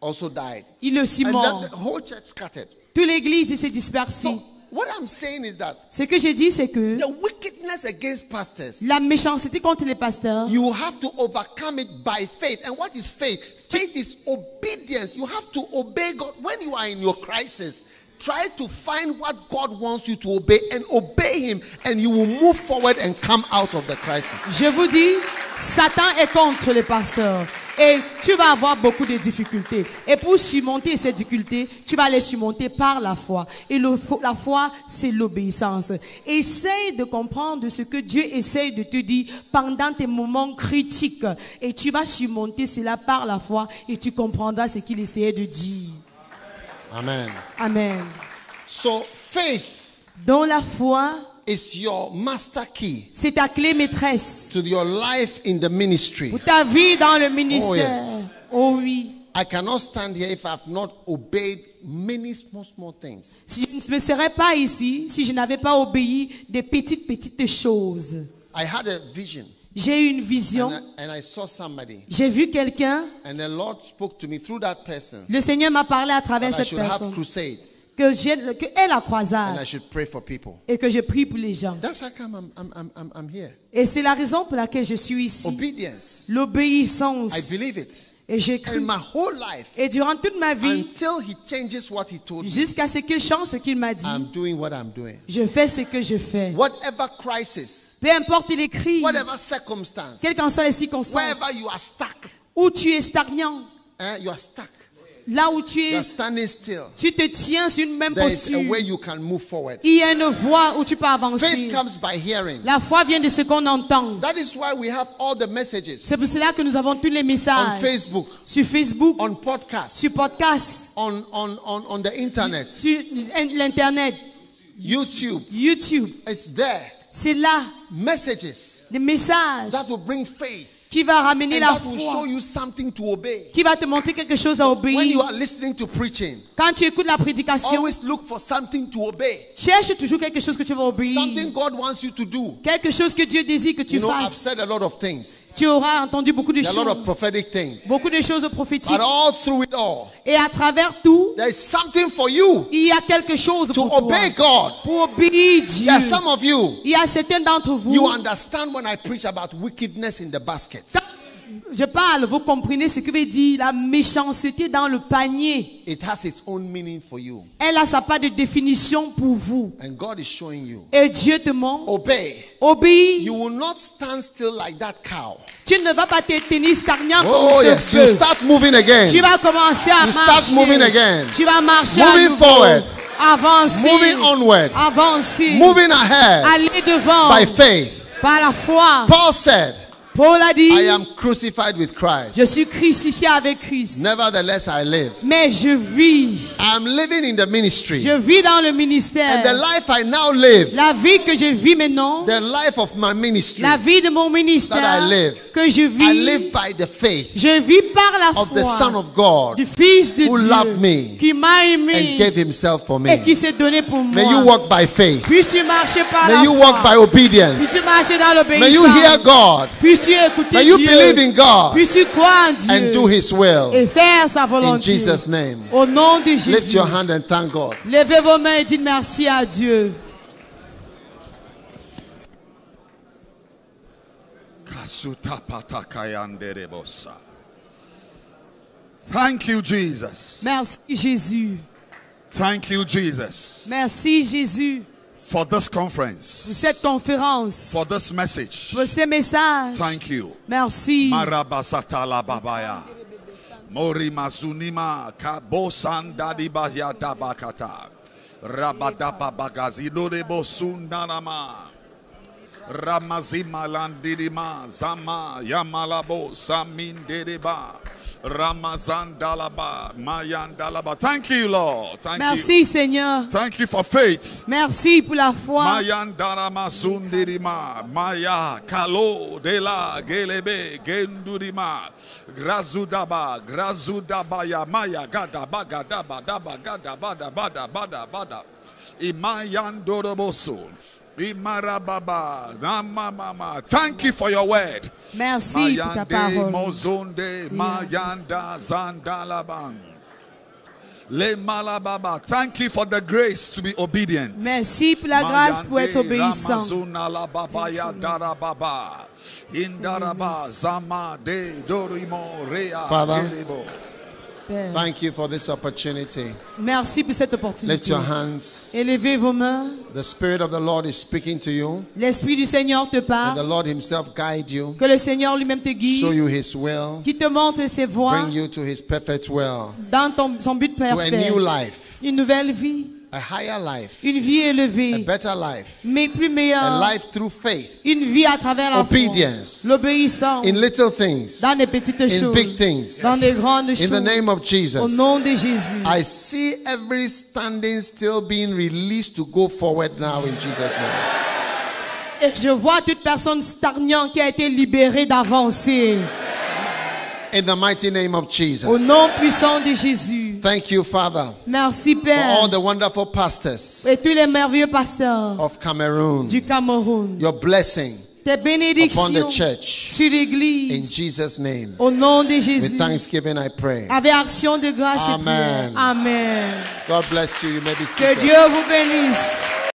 also died. il aussi And mort. the whole church scattered. Toute l'église s'est dispersée. So what I'm saying is that Ce que j'ai dit, c'est que the wickedness against pastors la méchanceté contre les pasteurs, You have to overcome it by faith. And what is faith? Faith is obedience. You have to obey God. When you are in your crisis, try to find what God wants you to obey and obey Him, and you will move forward and come out of the crisis. Je vous dis, Satan est contre les pasteurs. Et tu vas avoir beaucoup de difficultés. Et pour surmonter ces difficultés, tu vas les surmonter par la foi. Et la foi, c'est l'obéissance. Essaye de comprendre ce que Dieu essaye de te dire pendant tes moments critiques. Et tu vas surmonter cela par la foi et tu comprendras ce qu'il essayait de dire. Amen. Amen. So, faith Dans la foi, is your master key c'est ta clé maîtresse to your life in the ministry. pour ta vie dans le ministère. yes. oh oui. I cannot stand here if I've not obeyed many small, small things. Si je ne serais pas ici, si je n'avais pas obéi des petites, petites choses. I had a vision J'ai eu une vision, and I, and I saw somebody, j'ai vu quelqu'un, and the Lord spoke to me through that person. le Seigneur m'a parlé à travers cette personne, que j'ai, que la croisade should pray for people. et que je prie pour les gens. Et c'est la raison pour laquelle je suis ici. L'obéissance. I believe it. Et j'ai cru. In my whole life, Et durant toute ma vie, jusqu'à ce qu'il change ce qu'il m'a dit, I'm doing what I'm doing. je fais ce que je fais. Whatever crisis, Peu importe les crises, quelles qu'en soient les circonstances, wherever you are stuck, où tu es stagnant, you are stuck. là où tu es, standing still. tu te tiens sur une même There is a posture. way you can move forward. Il y a une voie où tu peux avancer. Faith comes by hearing. La foi vient de ce qu'on entend. That is why we have all the messages C'est pour cela que nous avons tous les on messages Facebook, sur Facebook, on podcasts, sur podcast, on, on, on, on the internet, sur l'internet, YouTube. YouTube. It's there. C'est là Messages des messages that will bring faith qui va ramener And la that will show foi, you something to obey. qui va te montrer quelque chose à When you obéir. are listening to preaching, Quand tu écoutes la prédication, always look for something to obey. cherche toujours quelque chose que tu vas obéir. Something God wants you to do. Quelque chose que Dieu désire que tu You know, I've fasses. said a lot of things. Tu auras entendu beaucoup de choses, beaucoup de choses prophétiques. Et à travers tout, there is something for you il y a quelque chose to pour toi. obey God. Pour obéir Dieu. Il y a certains d'entre vous. you understand when I preach about wickedness in the basket. Je parle, vous comprenez ce que veut dire la méchanceté dans le panier. It has its own meaning for you. Elle a sa part de définition pour vous. And God is showing you. Et Dieu te montre. Obey. Obéis. You will not stand still like that cow. Tu ne vas pas te tenir stagnant Oh, comme yes. ce You start moving again. Tu vas commencer à You start marcher. moving again. Tu vas marcher Moving à forward. Avancer. Moving onward. Avancer. Moving ahead Aller devant. by faith. Par la foi. Paul said, Paul a dit, I am crucified with Christ. je suis crucifié avec Christ. Nevertheless, I live. Mais je vis. I am living in the ministry. Je vis dans le ministère. And the life I now live, La vie que je vis maintenant, the life of my ministry, la vie de mon ministère That I live. que je I vis, live by the faith je vis par la of the foi Son of God du Fils de who Dieu loved me qui m'a and aimé gave himself for et qui me. s'est donné pour May you moi. walk by faith. Puisses-tu marcher par la May you foi. walk by obedience. Puisses-tu marcher dans May you hear l'obéissance. God. Puisses-tu écouter May you Dieu. believe in God Puisses-tu croire en Dieu and do His will. et faire sa In volonté. Jesus' name. Au nom de Lift Jésus. your hand and thank God. Levez vos mains et dites merci à Dieu. Thank you, Jesus. Merci Jésus. Thank you, Jesus, Merci Jésus for this conference, pour cette conférence, for this message. pour ces messages. Thank you. Merci. Marabasatala babaya. Mori mazunima kabosanda di bayata bakata. Rabadaba bagazido de bosundanama. Ramazima landirima zama yamalabo saminderiba. Ramazandalaba mayandalaba. Thank you, Lord. Thank you. Merci Seigneur. Thank you for faith. Merci pour la foi. Mayandarama sundirima maya kalo dela gelebe gendurima grazudaba grazudabaya maya gada baga daba daba gada bada bada bada bada imayandoroboso imarababa nama mama thank you for your word Merci pour ta mayande parole. mozonde mayanda zandalaban le malababa thank you for the grace to be obedient Merci pour la grâce pour être Mayande obéissant. Ramazuna la baba ya darababa. Indaraba zama de dorimo rea Father, gerebo. Père. Thank you for this opportunity. Merci pour cette Lift opportunité. your hands. Élevez vos mains. The Spirit of the Lord is speaking to you. L'Esprit du Seigneur te And the. Lord Himself guide you, Que le Seigneur lui-même te guide. show you His will, Qui te montre ses voies bring you to His perfect will, dans ton, son but parfait. to a new life, Une nouvelle vie. A higher life, Une vie a élevée. better life, Mais plus a meilleure. life through faith, Une vie à travers la foi. Obedience. L'obéissance. in little things, Dans les petites in choses. big things. Dans les grandes In choses. the name of Au Jesus. nom de Jésus. I see every standing still being released to go forward now in Jesus' name. Et je vois toute personne stagnante qui a été libérée d'avancer. In the mighty name of Au Jesus. nom puissant de Jésus. Thank you, Father, Merci for Père. all the wonderful pastors Et tous les merveilleux pasteurs of Cameroon. du Cameroun. Your blessing Tes upon the church. sur In l'église. Jesus' name. Au nom de With Jésus. thanksgiving, I pray. Avec action de grâce Amen. Amen. God bless you. You may be Que. Dieu vous bénisse.